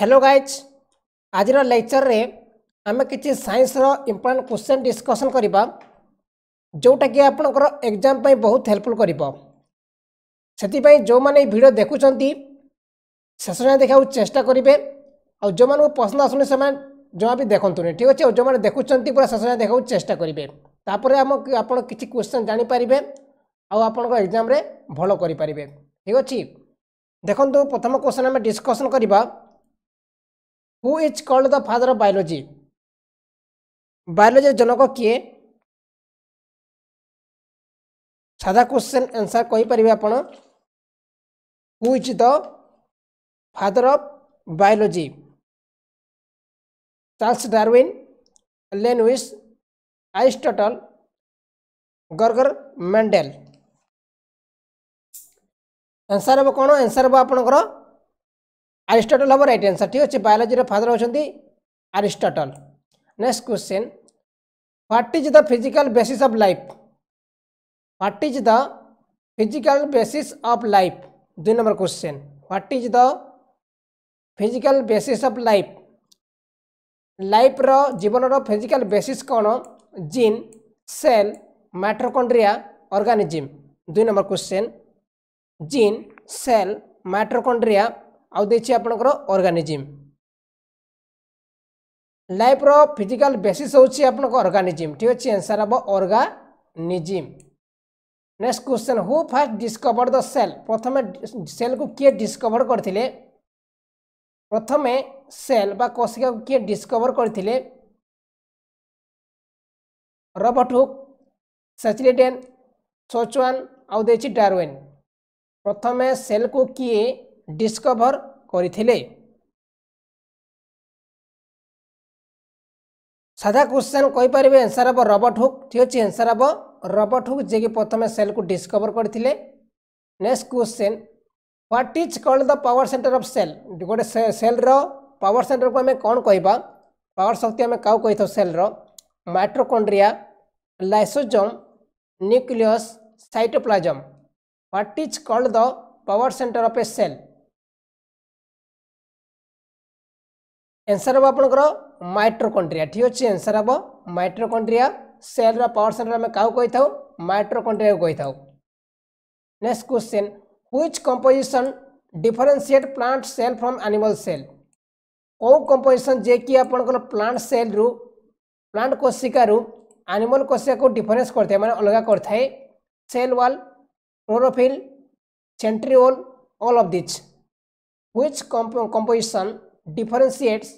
Hello guys आज lecture रे आम कि सैन्स इंपोर्टां क्वेश्चन डिस्कसन करवा जोटा कि आपंकर एग्जाम बहुत हेल्पफुल कर जो मैंने भिड देखुं शेष जाए देखा चेषा करेंगे आ जो मैं पसंद आसुनि से जमा भी देखते ठीक अच्छे जो मैंने देखुं पूरा शेष जाए देखा चेषा करेंगे तापर आम आप किसी क्वेश्चन जानीपारे आपंकर एग्जाम भल करें ठीक अच्छे देखो प्रथम क्वेश्चन आम डिस्कसन करवा who is called the father of biology biology जनक किए साधा क्वेश्चन आंसर कहीपर आप is the father of biology Charles Darwin लेनविस आरिस्टोटल गर्गर मेंडेल आंसर हम कौन आंसर हम आपणकर আরিস্টটল হব রাইট আনসার ঠিক আছে বায়োলোজির ফাদর হচ্ছেন Aristotle next question what is the physical basis of life what is the physical basis of life দুই number question what is the physical basis of life ଲାଇଫ୍ର ଜୀବନର ଫିଜିକାଲ୍ ବେସିସ୍ କ'ଣ gene cell mitochondria organism ଦୁଇ number question gene cell mitochondria ଆଉ ଦେଇଛି ଆପଣଙ୍କର organism ଲାଇଫ୍ର physical basis ହେଉଛି ଆପଣଙ୍କ ଅର୍ଗାନିଜିମ୍ ଠିକ୍ ଅଛି ଏନ୍ସର୍ ହେବ organism next question who first discover the cell ପ୍ରଥମେ ସେଲ୍କୁ କିଏ ଡିସ୍କଭର୍ କରିଥିଲେ ପ୍ରଥମେ ସେଲ୍ ବା କୋଷିକାକୁ କିଏ ଡିସ୍କଭର୍ କରିଥିଲେ ରବର୍ଟ ହୁକ୍ ସେଚିଲିଡେନ୍ ସୋଚୱାନ୍ ଆଉ ଦେଇଛି ଡାରୱେନ୍ ପ୍ରଥମେ ସେଲ୍କୁ କିଏ ଡିସ୍କଭର୍ କରିଥିଲେ ସାଧା କ୍ୱେଶ୍ଚନ୍ କହିପାରିବେ ଆନ୍ସର ହେବ ରବର୍ଟ ହୁକ୍ ଠିକ୍ ଅଛି ଆନ୍ସର ହେବ ରବର୍ଟ ହୁକ୍ ଯିଏକି ପ୍ରଥମେ ସେଲ୍କୁ ଡିସ୍କଭର କରିଥିଲେ next question what is called the power centre of cell ଗୋଟେ ସେଲ୍ର ପାୱାର ସେଣ୍ଟରକୁ ଆମେ କ'ଣ କହିବା ପାୱାର ଶକ୍ତି ଆମେ କାହାକୁ କହିଥାଉ ସେଲ୍ର mitochondria lysosome nucleus cytoplasm what is called the power centre of a cell answer ହେବ ଆପଣଙ୍କର ମାଇଟ୍ରୋକଣ୍ଡ୍ରିଆ ଠିକ୍ ଅଛି ଏନ୍ସର୍ ହେବ ମାଇଟ୍ରୋକଣ୍ଡ୍ରିଆ ସେଲ୍ର ପାୱାର ସେଲ୍ର ଆମେ କାହାକୁ କହିଥାଉ ମାଇଟ୍ରୋକଣ୍ଡ୍ରିଆକୁ କହିଥାଉ next question which composition differentiate plant cell from animal cell କେଉଁ କମ୍ପୋଜିସନ୍ ଯିଏକି ଆପଣଙ୍କର ପ୍ଲାଣ୍ଟ ସେଲ୍ରୁ ପ୍ଲାଣ୍ଟ କୋଷିକାରୁ ଆନିମଲ୍ କୋଷିକାକୁ ଡିଫରେନ୍ସ କରିଥାଏ ମାନେ ଅଲଗା କରିଥାଏ cell wall chlorophyll centriole all of these which composition differentiates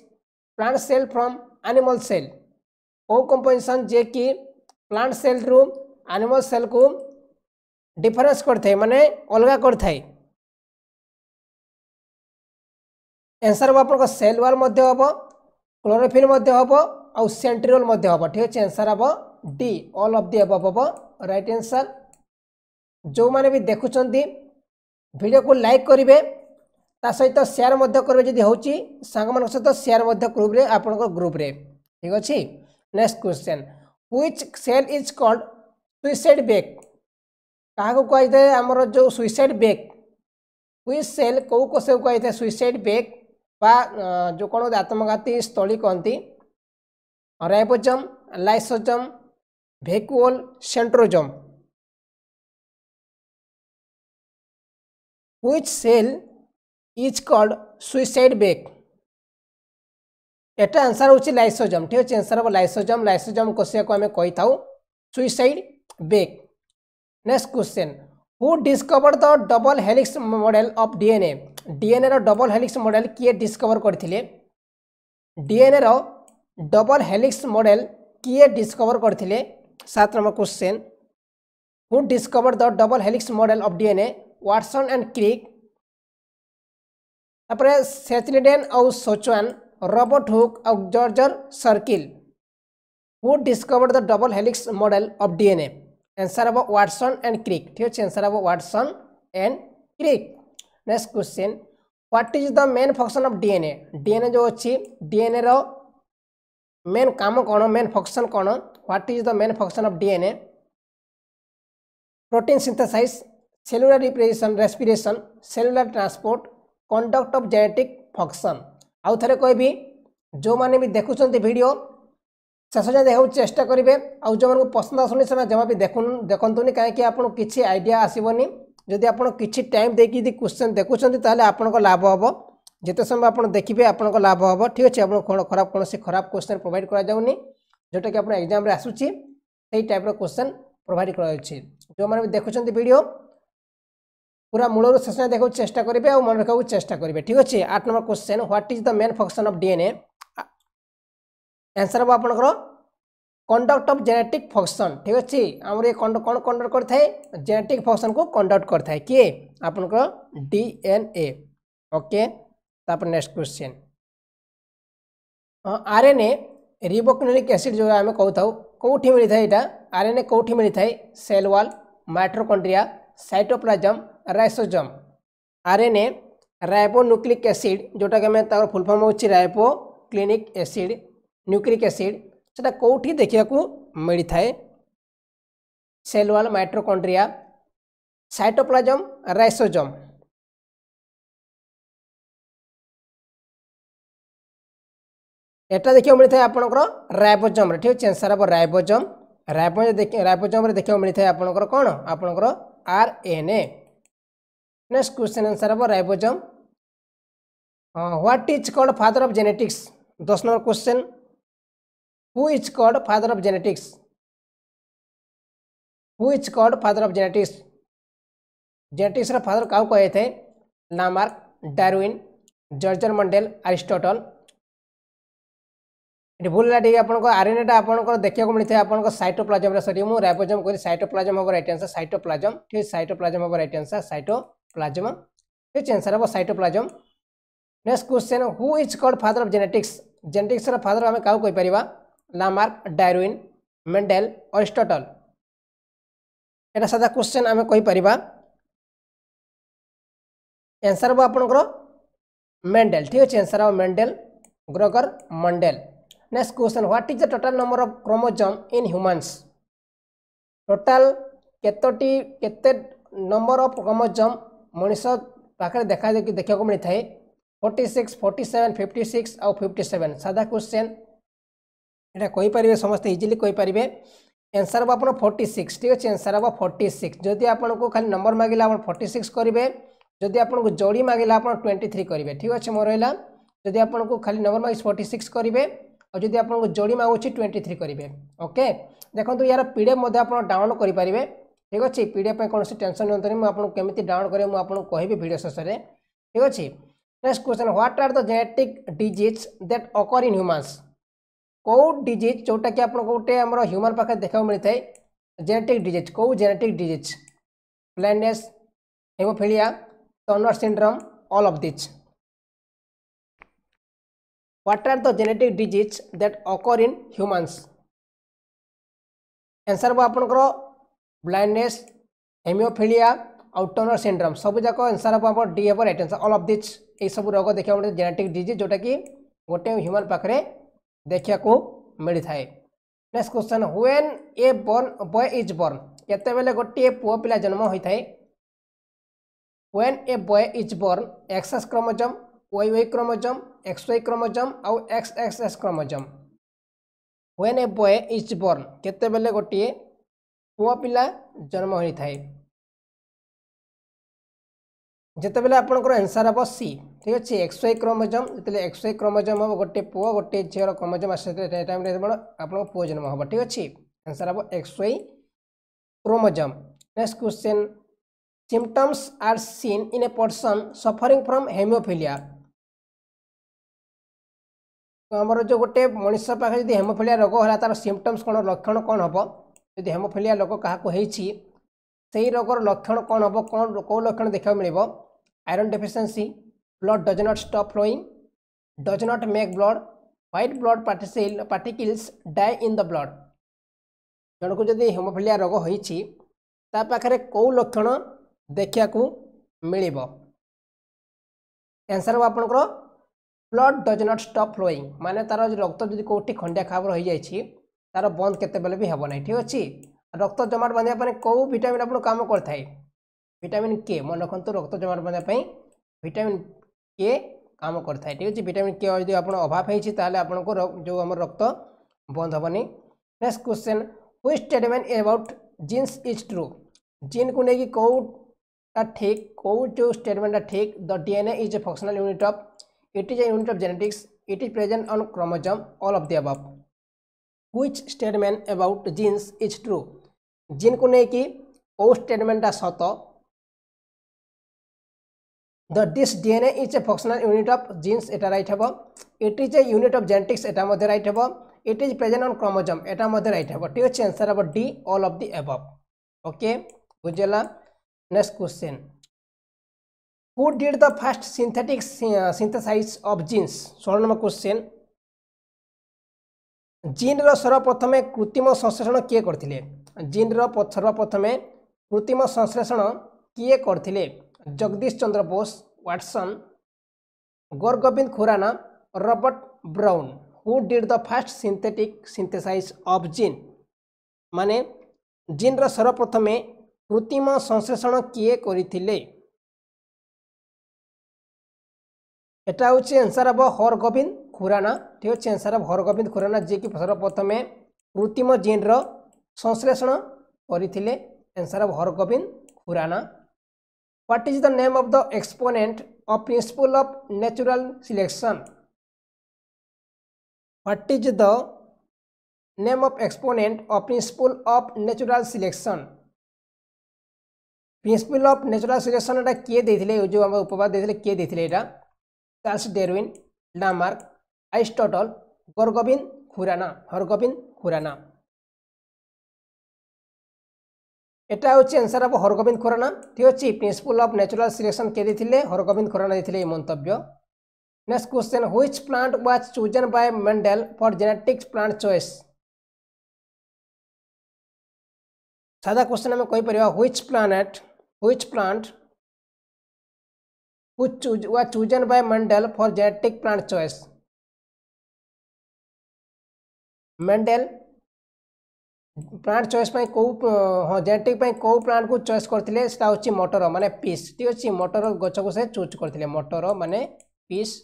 plant cell from animal cell କେଉଁ କମ୍ପୋଜିସନ୍ ଯିଏକି ପ୍ଲାଣ୍ଟ ସେଲ୍ରୁ ଆନିମଲ୍ ସେଲ୍କୁ ଡିଫରେନ୍ସ କରିଥାଏ ମାନେ ଅଲଗା କରିଥାଏ ଏନ୍ସର୍ ହେବ ଆପଣଙ୍କ ସେଲ୍ ୱାଲ୍ ମଧ୍ୟ ହେବ କ୍ଲୋରୋଫିନ୍ ମଧ୍ୟ ହେବ ଆଉ ସେଣ୍ଟ୍ରିଓଲ୍ ମଧ୍ୟ ହେବ ଠିକ୍ ଅଛି ଏନ୍ସର୍ ହେବ ଡି ଅଲ୍ ଅଫ୍ ଦି ଏବ୍ ହେବ ରାଇଟ୍ ଏନ୍ସର୍ ଯେଉଁମାନେ ବି ଦେଖୁଛନ୍ତି ଭିଡ଼ିଓକୁ ଲାଇକ୍ କରିବେ ତା ସହିତ ସେୟାର ମଧ୍ୟ କରିବେ ଯଦି ହେଉଛି ସାଙ୍ଗମାନଙ୍କ ସହିତ ସେୟାର ମଧ୍ୟ ଗ୍ରୁପ୍ରେ ଆପଣଙ୍କ ଗ୍ରୁପ୍ରେ ଠିକ୍ ଅଛି next question which cell is called suicide bag କାହାକୁ କୁହାଯାଇଥାଏ ଆମର ଯେଉଁ ସୁଇସାଇଡ଼୍ ବେକ୍ ହୁଇଚ୍ ସେଲ୍ କେଉଁ କୋଷକୁ କୁହାଯାଇଥାଏ ସୁଇସାଇଡ଼୍ ବେକ୍ ବା ଯେଉଁ କ'ଣ ଆତ୍ମଘାତୀ ସ୍ଥଳୀ କହନ୍ତି ribosome lysosome vacuole centrosome which cell is called suicide bag eight answer हूँ लाइसोजम ठीक अच्छे आंसर हम लाइसोजम लाइसोजम क्वेश्चन को आम कही था suicide bake next question who discover the double helix model of DNA DNA रो डबल हेलिक्स मॉडल किए डिस्कवर करते डीएनए रो डबल हेलिक्स मॉडल किए डिस्कवर करते सात number question who discover the double helix model of DNA Watson and Crick तापर आउ और सोचवान रबर्ट हुक आउ जर्जर circle who discovered the double helix model of DNA answer हम व्हाटसन एंड क्रिक ठीक अच्छे आंसर हम Watson and Crick next question what is the main function of DNA DNA जो अच्छी डीएनए रो मेन काम कौन मेन फंक्शन कौन what is the main function of DNA protein synthesize cellular रिप्रेजेशन respiration cellular transport conduct of genetic function ଆଉ ଥରେ କହିବି ଯେଉଁମାନେ ବି ଦେଖୁଛନ୍ତି ଭିଡ଼ିଓ ଶେଷ ଯାଏଁ ଦେଖିବାକୁ ଚେଷ୍ଟା କରିବେ ଆଉ ଯେଉଁମାନଙ୍କୁ ପସନ୍ଦ ଆସୁନି ସେମାନେ ଜମା ବି ଦେଖୁ ଦେଖନ୍ତୁନି କାହିଁକି ଆପଣଙ୍କୁ କିଛି ଆଇଡ଼ିଆ ଆସିବନି ଯଦି ଆପଣ କିଛି ଟାଇମ୍ ଦେଇକି ଯଦି କ୍ୱେଶ୍ଚନ୍ ଦେଖୁଛନ୍ତି ତାହେଲେ ଆପଣଙ୍କ ଲାଭ ହେବ ଯେତେ ସମୟ ଆପଣ ଦେଖିବେ ଆପଣଙ୍କ ଲାଭ ହେବ ଠିକ୍ ଅଛି ଆପଣଙ୍କୁ କ'ଣ ଖରାପ କୌଣସି ଖରାପ କ୍ୱେଶ୍ଚନ୍ ପ୍ରୋଭାଇଡ଼ କରାଯାଉନି ଯେଉଁଟାକି ଆପଣ ଏକ୍ଜାମ୍ରେ ଆସୁଛି ସେଇ ଟାଇପ୍ର କ୍ୱେଶ୍ଚନ୍ ପ୍ରୋଭାଇଡ଼ କରାଯାଉଛି ଯେଉଁମାନେ ବି ଦେଖୁଛନ୍ତି ଭିଡ଼ିଓ ପୁରା ମୂଳରୁ ଶେଷ ଦେଖିବାକୁ ଚେଷ୍ଟା କରିବେ ଆଉ ମନେ ରଖିବାକୁ ଚେଷ୍ଟା କରିବେ ଠିକ୍ ଅଛି ଆଠ number question what is the main function of DNA answer ହେବ ଆପଣଙ୍କର କଣ୍ଡକ୍ଟ ଅଫ୍ ଜେନେଟିକ୍ ଫଙ୍କସନ୍ ଠିକ୍ ଅଛି ଆମର ଏ କ'ଣ କଣ୍ଡକ୍ଟ କରିଥାଏ ଜେନେଟିକ୍ ଫଙ୍କସନ୍କୁ କଣ୍ଡକ୍ଟ କରିଥାଏ କିଏ ଆପଣଙ୍କର ଡିଏନ୍ଏ ଓକେ ତାପରେ next question RNA ribonucleic acid ଯେଉଁ ଆମେ କହୁଥାଉ କେଉଁଠି ମିଳିଥାଏ ଏଇଟା ଆର୍ଏନ୍ଏ କେଉଁଠି ମିଳିଥାଏ cell wall mitochondria cytoplasm ribosome RNA ribonucleic acid ଯେଉଁଟାକି ଆମେ ତାଙ୍କର ଫୁଲଫର୍ମ ହେଉଛି ribonucleic acid nucleic acid ସେଇଟା କେଉଁଠି ଦେଖିବାକୁ ମିଳିଥାଏ ସେଲୱାଲ୍ ମାଇଟ୍ରୋକଣ୍ଡ୍ରିଆ ସାଇଟୋପ୍ଲାଜମ୍ ରାଇସୋଜମ୍ ଏଟା ଦେଖିବାକୁ ମିଳିଥାଏ ଆପଣଙ୍କର ରାଇବୋଜମ୍ରେ ଠିକ୍ ଅଛି ଚେନ୍ସର୍ ହେବ ରାଇବୋଜମ୍ ରାଇବୋଜ ରାଇବୋଜମ୍ରେ ଦେଖିବାକୁ ମିଳିଥାଏ ଆପଣଙ୍କର କ'ଣ ଆପଣଙ୍କର R N A next question answer हम ribosome what is called father of genetics दस number question who is called father of genetics who is called father of genetics genetics father क्या कहे थे Lamarck Darwin Gregor Mendel Aristotle ये भूल ठीक आपको आरएनएटा आपको देखा मिलता है आपको सैटोप्लाजम सरी मुझे राइबोजम कर सैटोप्लाजम हम रईट आंसर सैटोप्लाजम ठीक है सैटोप्लाजम हम right answer cytoplasm which answer हम वो cytoplasm next question who is called father of genetics genetics father आम क्या लामार्क डायरुइन मेंडेल अरिस्टोटल एटा साधा क्वेश्चन आम कहीपर एनसर हम आपणकर मेंडेल ठीक अच्छे एनसर हम Mendel Gregor Mendel next question what is the total number of chromosome in humans total केतोटी केते नंबर अफ क्रोमोजम ମଣିଷ ପାଖରେ ଦେଖା ଦେଖିବାକୁ ମିଳିଥାଏ forty six forty seven fifty six ଆଉ ଫିଫ୍ଟି ସେଭେନ୍ ସାଧା କ୍ୱେଶ୍ଚେନ୍ ଏଇଟା କହିପାରିବେ ସମସ୍ତେ ଇଜିଲି କହିପାରିବେ ଏନ୍ସର୍ ହେବ ଆପଣ ଫର୍ଟି ସିକ୍ସ ଠିକ୍ ଅଛି ଏନ୍ସର୍ ହେବ ଫର୍ଟି ସିକ୍ସ ଯଦି ଆପଣଙ୍କୁ ଖାଲି ନମ୍ବର ମାଗିଲା ଆପଣ ଫର୍ଟି ସିକ୍ସ କରିବେ ଯଦି ଆପଣଙ୍କୁ ଯୋଡ଼ି ମାଗିଲା ଆପଣ ଟ୍ୱେଣ୍ଟି ଥ୍ରୀ କରିବେ ଠିକ୍ ଅଛି ମୋର ରହିଲା ଯଦି ଆପଣଙ୍କୁ ଖାଲି ନମ୍ବର ମାଗିଛି ଫର୍ଟି ସିକ୍ସ କରିବେ ଆଉ ଯଦି ଆପଣଙ୍କୁ ଯୋଡ଼ି ମାଗୁଛି ଟ୍ୱେଣ୍ଟି ଥ୍ରୀ କରିବେ ଓକେ ଦେଖନ୍ତୁ ୟାର ପି ମଧ୍ୟ ଆପଣ ଡାଉନଲୋଡ଼ କରିପାରିବେ ଠିକ୍ ଅଛି ପି ଡି ଏଫ୍ ପାଇଁ କୌଣସି ଟେନସନ୍ ନିଅନ୍ତୁନି ମୁଁ ଆପଣଙ୍କୁ କେମିତି ଡାଉନଲୋଡ଼୍ କରିବେ ମୁଁ ଆପଣଙ୍କୁ କହିବି ଭିଡ଼ିଓ ଶେଷରେ ଠିକ୍ ଅଛି next question what are the genetic disease that occur in humans କେଉଁ ଡିଜିଜ୍ ଯେଉଁଟାକି ଆପଣଙ୍କୁ ଗୋଟେ ଆମର ହ୍ୟୁମାନ୍ ପାଖରେ ଦେଖିବାକୁ ମିଳିଥାଏ ଜେନେଟିକ୍ ଡିଜିଜ୍ କେଉଁ genetic disease blindness ହିମୋଫିଲିଆ Turner syndrome all of these what are the genetic disease that occur in humans answer ଆପଣଙ୍କର ବ୍ଲାଇଣ୍ଡନେସ୍ ହେମିଓଫିଲିଆ ଆଉ ଟନର ସିଣ୍ଡ୍ରମ୍ ସବୁଯାକ ଆନ୍ସର୍ ହେବ ଆମର ଡି ହେବ right answer all of this ଏଇସବୁ ରୋଗ ଦେଖିବାକୁ ମିଳିଥାଏ ଜେନେଟିକ୍ ଡିଜିଜ୍ ଯେଉଁଟାକି ଗୋଟେ ହ୍ୟୁମାନ୍ ପାଖରେ ଦେଖିବାକୁ ମିଳିଥାଏ next question when a born boy is born କେତେବେଳେ ଗୋଟିଏ ପୁଅ ପିଲା ଜନ୍ମ ହୋଇଥାଏ when a boy is born X S chromosome Y Y chromosome X Y chromosome ଆଉ X X S chromosome when a boy is born କେତେବେଳେ ଗୋଟିଏ ପୁଅ ପିଲା ଜନ୍ମ ହୋଇଥାଏ ଯେତେବେଳେ ଆପଣଙ୍କର ଏନ୍ସାର୍ ହେବ ସି ଠିକ୍ ଅଛି ଏକ୍ସ ୱାଇ କ୍ରମଜମ୍ ଯେତେବେଳେ ଏକ୍ସ ୱାଇ କ୍ରମଜମ୍ ହେବ ଗୋଟେ ପୁଅ ଗୋଟେ ଝିଅର କ୍ରମଜମ୍ ଆସିଥିଲେ ସେ ଟାଇମ୍ରେ କ'ଣ ଆପଣଙ୍କ ପୁଅ ଜନ୍ମ ହେବ ଠିକ୍ ଅଛି ଏନ୍ସାର୍ ହେବ X Y chromosome next question symptoms are seen in a person suffering from haemophilia ଆମର ଯେଉଁ ଗୋଟେ ମଣିଷ ପାଖରେ ଯଦି ହେମୋଫିଲିଆ ରୋଗ ହେଲା ତା'ର ସିମ୍ଟମ୍ସ କ'ଣ ଲକ୍ଷଣ କ'ଣ ହେବ ଯଦି ହେମୋଫିଲିଆ ରୋଗ କାହାକୁ ହେଇଛି ସେହି ରୋଗର ଲକ୍ଷଣ କ'ଣ ହେବ କ'ଣ କେଉଁ ଲକ୍ଷଣ ଦେଖିବାକୁ ମିଳିବ iron deficiency blood does not stop flowing does not make blood white blood particle particles die in the blood ଜଣକୁ ଯଦି ହେମୋଫିଲିଆ ରୋଗ ହୋଇଛି ତା ପାଖରେ କେଉଁ ଲକ୍ଷଣ ଦେଖିବାକୁ ମିଳିବ କ୍ୟାନ୍ସର ହେବ ଆପଣଙ୍କର blood does not stop flowing ମାନେ ତା'ର ରକ୍ତ ଯଦି କେଉଁଠି ଖଣ୍ଡିଆ ଖାବ ରହିଯାଇଛି ତାର ବନ୍ଦ କେତେବେଳେ ବି ହେବ ନାହିଁ ଠିକ୍ ଅଛି ରକ୍ତ ଜମାଟ ବାନ୍ଧିବା ପାଇଁ କେଉଁ ଭିଟାମିନ୍ ଆପଣ କାମ କରିଥାଏ ଭିଟାମିନ୍ କେ ମନେ ରଖନ୍ତୁ ରକ୍ତ ଜମାଟ ବାନ୍ଧିବା ପାଇଁ ଭିଟାମିନ୍ କେ କାମ କରିଥାଏ ଠିକ୍ ଅଛି ଭିଟାମିନ୍ କେ ଯଦି ଆପଣ ଅଭାବ ହେଇଛି ତାହେଲେ ଆପଣଙ୍କୁ ଯେଉଁ ଆମର ରକ୍ତ ବନ୍ଦ ହେବନି next question which statement about genes is true ଜିନ୍କୁ ନେଇକି କେଉଁଟା ଠିକ୍ କେଉଁ ଯେଉଁ ଷ୍ଟେଟମେଣ୍ଟଟା ଠିକ୍ the DNA is a functional unit of it is a unit of genetics it is present on chromosome all of the above which statement about genes is true ଜିନ୍କୁ ନେଇକି କେଉଁ ଷ୍ଟେଟମେଣ୍ଟଟା ସତ the this D N A is a functional unit of genes ଏଟା right ହେବ it is a unit of genetics ଏଟା ମଧ୍ୟ right ହେବ it is present on chromosome ଏଟା ମଧ୍ୟ ରାଇଟ୍ ହେବ ଠିକ୍ ଅଛି ଆନ୍ସର୍ ହେବ D all of the above okay ବୁଝିଲା next question who did the first synthetic synthesize of genes ଷୋହଳ ନମ୍ବର କ୍ୱେଶ୍ଚିନ୍ ଜିନ୍ର ସର୍ବପ୍ରଥମେ କୃତ୍ରିମ ସଂଶ୍ଳେଷଣ କିଏ କରିଥିଲେ ଜିନ୍ର ସର୍ବପ୍ରଥମେ କୃତ୍ରିମ ସଂଶ୍ଳେଷଣ କିଏ କରିଥିଲେ Jagadish Chandra Bose Watson Hargobind Khorana Robert Brown who did the first synthetic synthesize of gene ମାନେ ଜିନ୍ର ସର୍ବପ୍ରଥମେ କୃତ୍ରିମ ସଂଶ୍ଳେଷଣ କିଏ କରିଥିଲେ ଏଟା ହେଉଛି ଆନ୍ସର୍ ହେବ ହର୍ ଗୋବିନ୍ଦ ખુરાના તેઓ છે આન્સર ઓફ હરગોવિંદ ખુરાના જે કે સર્વપ્રથમે કૃત્રિમ જીનર સંશ્લેષણ કરીଥିଲେ answer of Hargobind Khorana what is the name of the exponent or principle of natural selection what is the name of exponent or principle of natural selection principle of natural selection এটা কে দেইছিলে যে আমরা উপবাদ দেইছিলে কে দেইছিলে এটা Charles Darwin Lamarck Aristotle Hargobind Khorana Hargobind Khorana ଏଇଟା ହେଉଛି answer ହେବ ହରଗୋବିନ୍ଦ ଖୁରାନା ଠିକ ଅଛି ପ୍ରିନ୍ସିପଲ ଅଫ୍ ନ୍ୟାଚୁରାଲ ସିଲେକ୍ସନ କିଏ ଦେଇଥିଲେ ହରଗୋବିନ୍ଦ ଖୁରାନା ଦେଇଥିଲେ ଏହି ମନ୍ତବ୍ୟ next question which plant was chosen by Mendel for genetics plant choice ସାଧା କ୍ୱେଶ୍ଚନ୍ ଆମେ କହିପାରିବା which planet which plant which was chosen by Mendel for genetic plant choice Mendel plant choice ପାଇଁ କେଉଁ ହଁ ଜେନେଟିକ୍ ପାଇଁ କେଉଁ ପ୍ଲାଣ୍ଟକୁ ଚଏସ୍ କରିଥିଲେ ସେଟା ହେଉଛି ମଟର ମାନେ ପିସ୍ ଠିକ୍ ଅଛି ମଟର ଗଛକୁ ସେ ଚୁଜ୍ କରିଥିଲେ ମଟର ମାନେ peas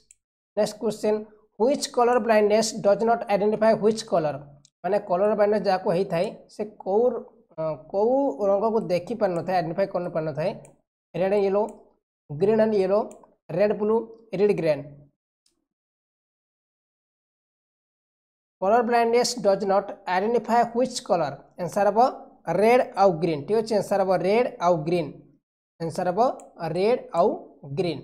next question which colour blindness does not identify which colour ମାନେ କଲର୍ ବ୍ଲାଇଣ୍ଡନେସ୍ ଯାହାକୁ ହେଇଥାଏ ସେ କେଉଁ କେଉଁ ରଙ୍ଗକୁ ଦେଖିପାରିନଥାଏ ଆଇଡେଣ୍ଟିଫାଏ କରିପାରିନଥାଏ red yellow green and yellow red blue red green colour blindness does not identify which colour answer हम रेड आउ ग्रीन ठीक अच्छे आंसर हम रेड आउ ग्रीन एनसर हम रेड आउ green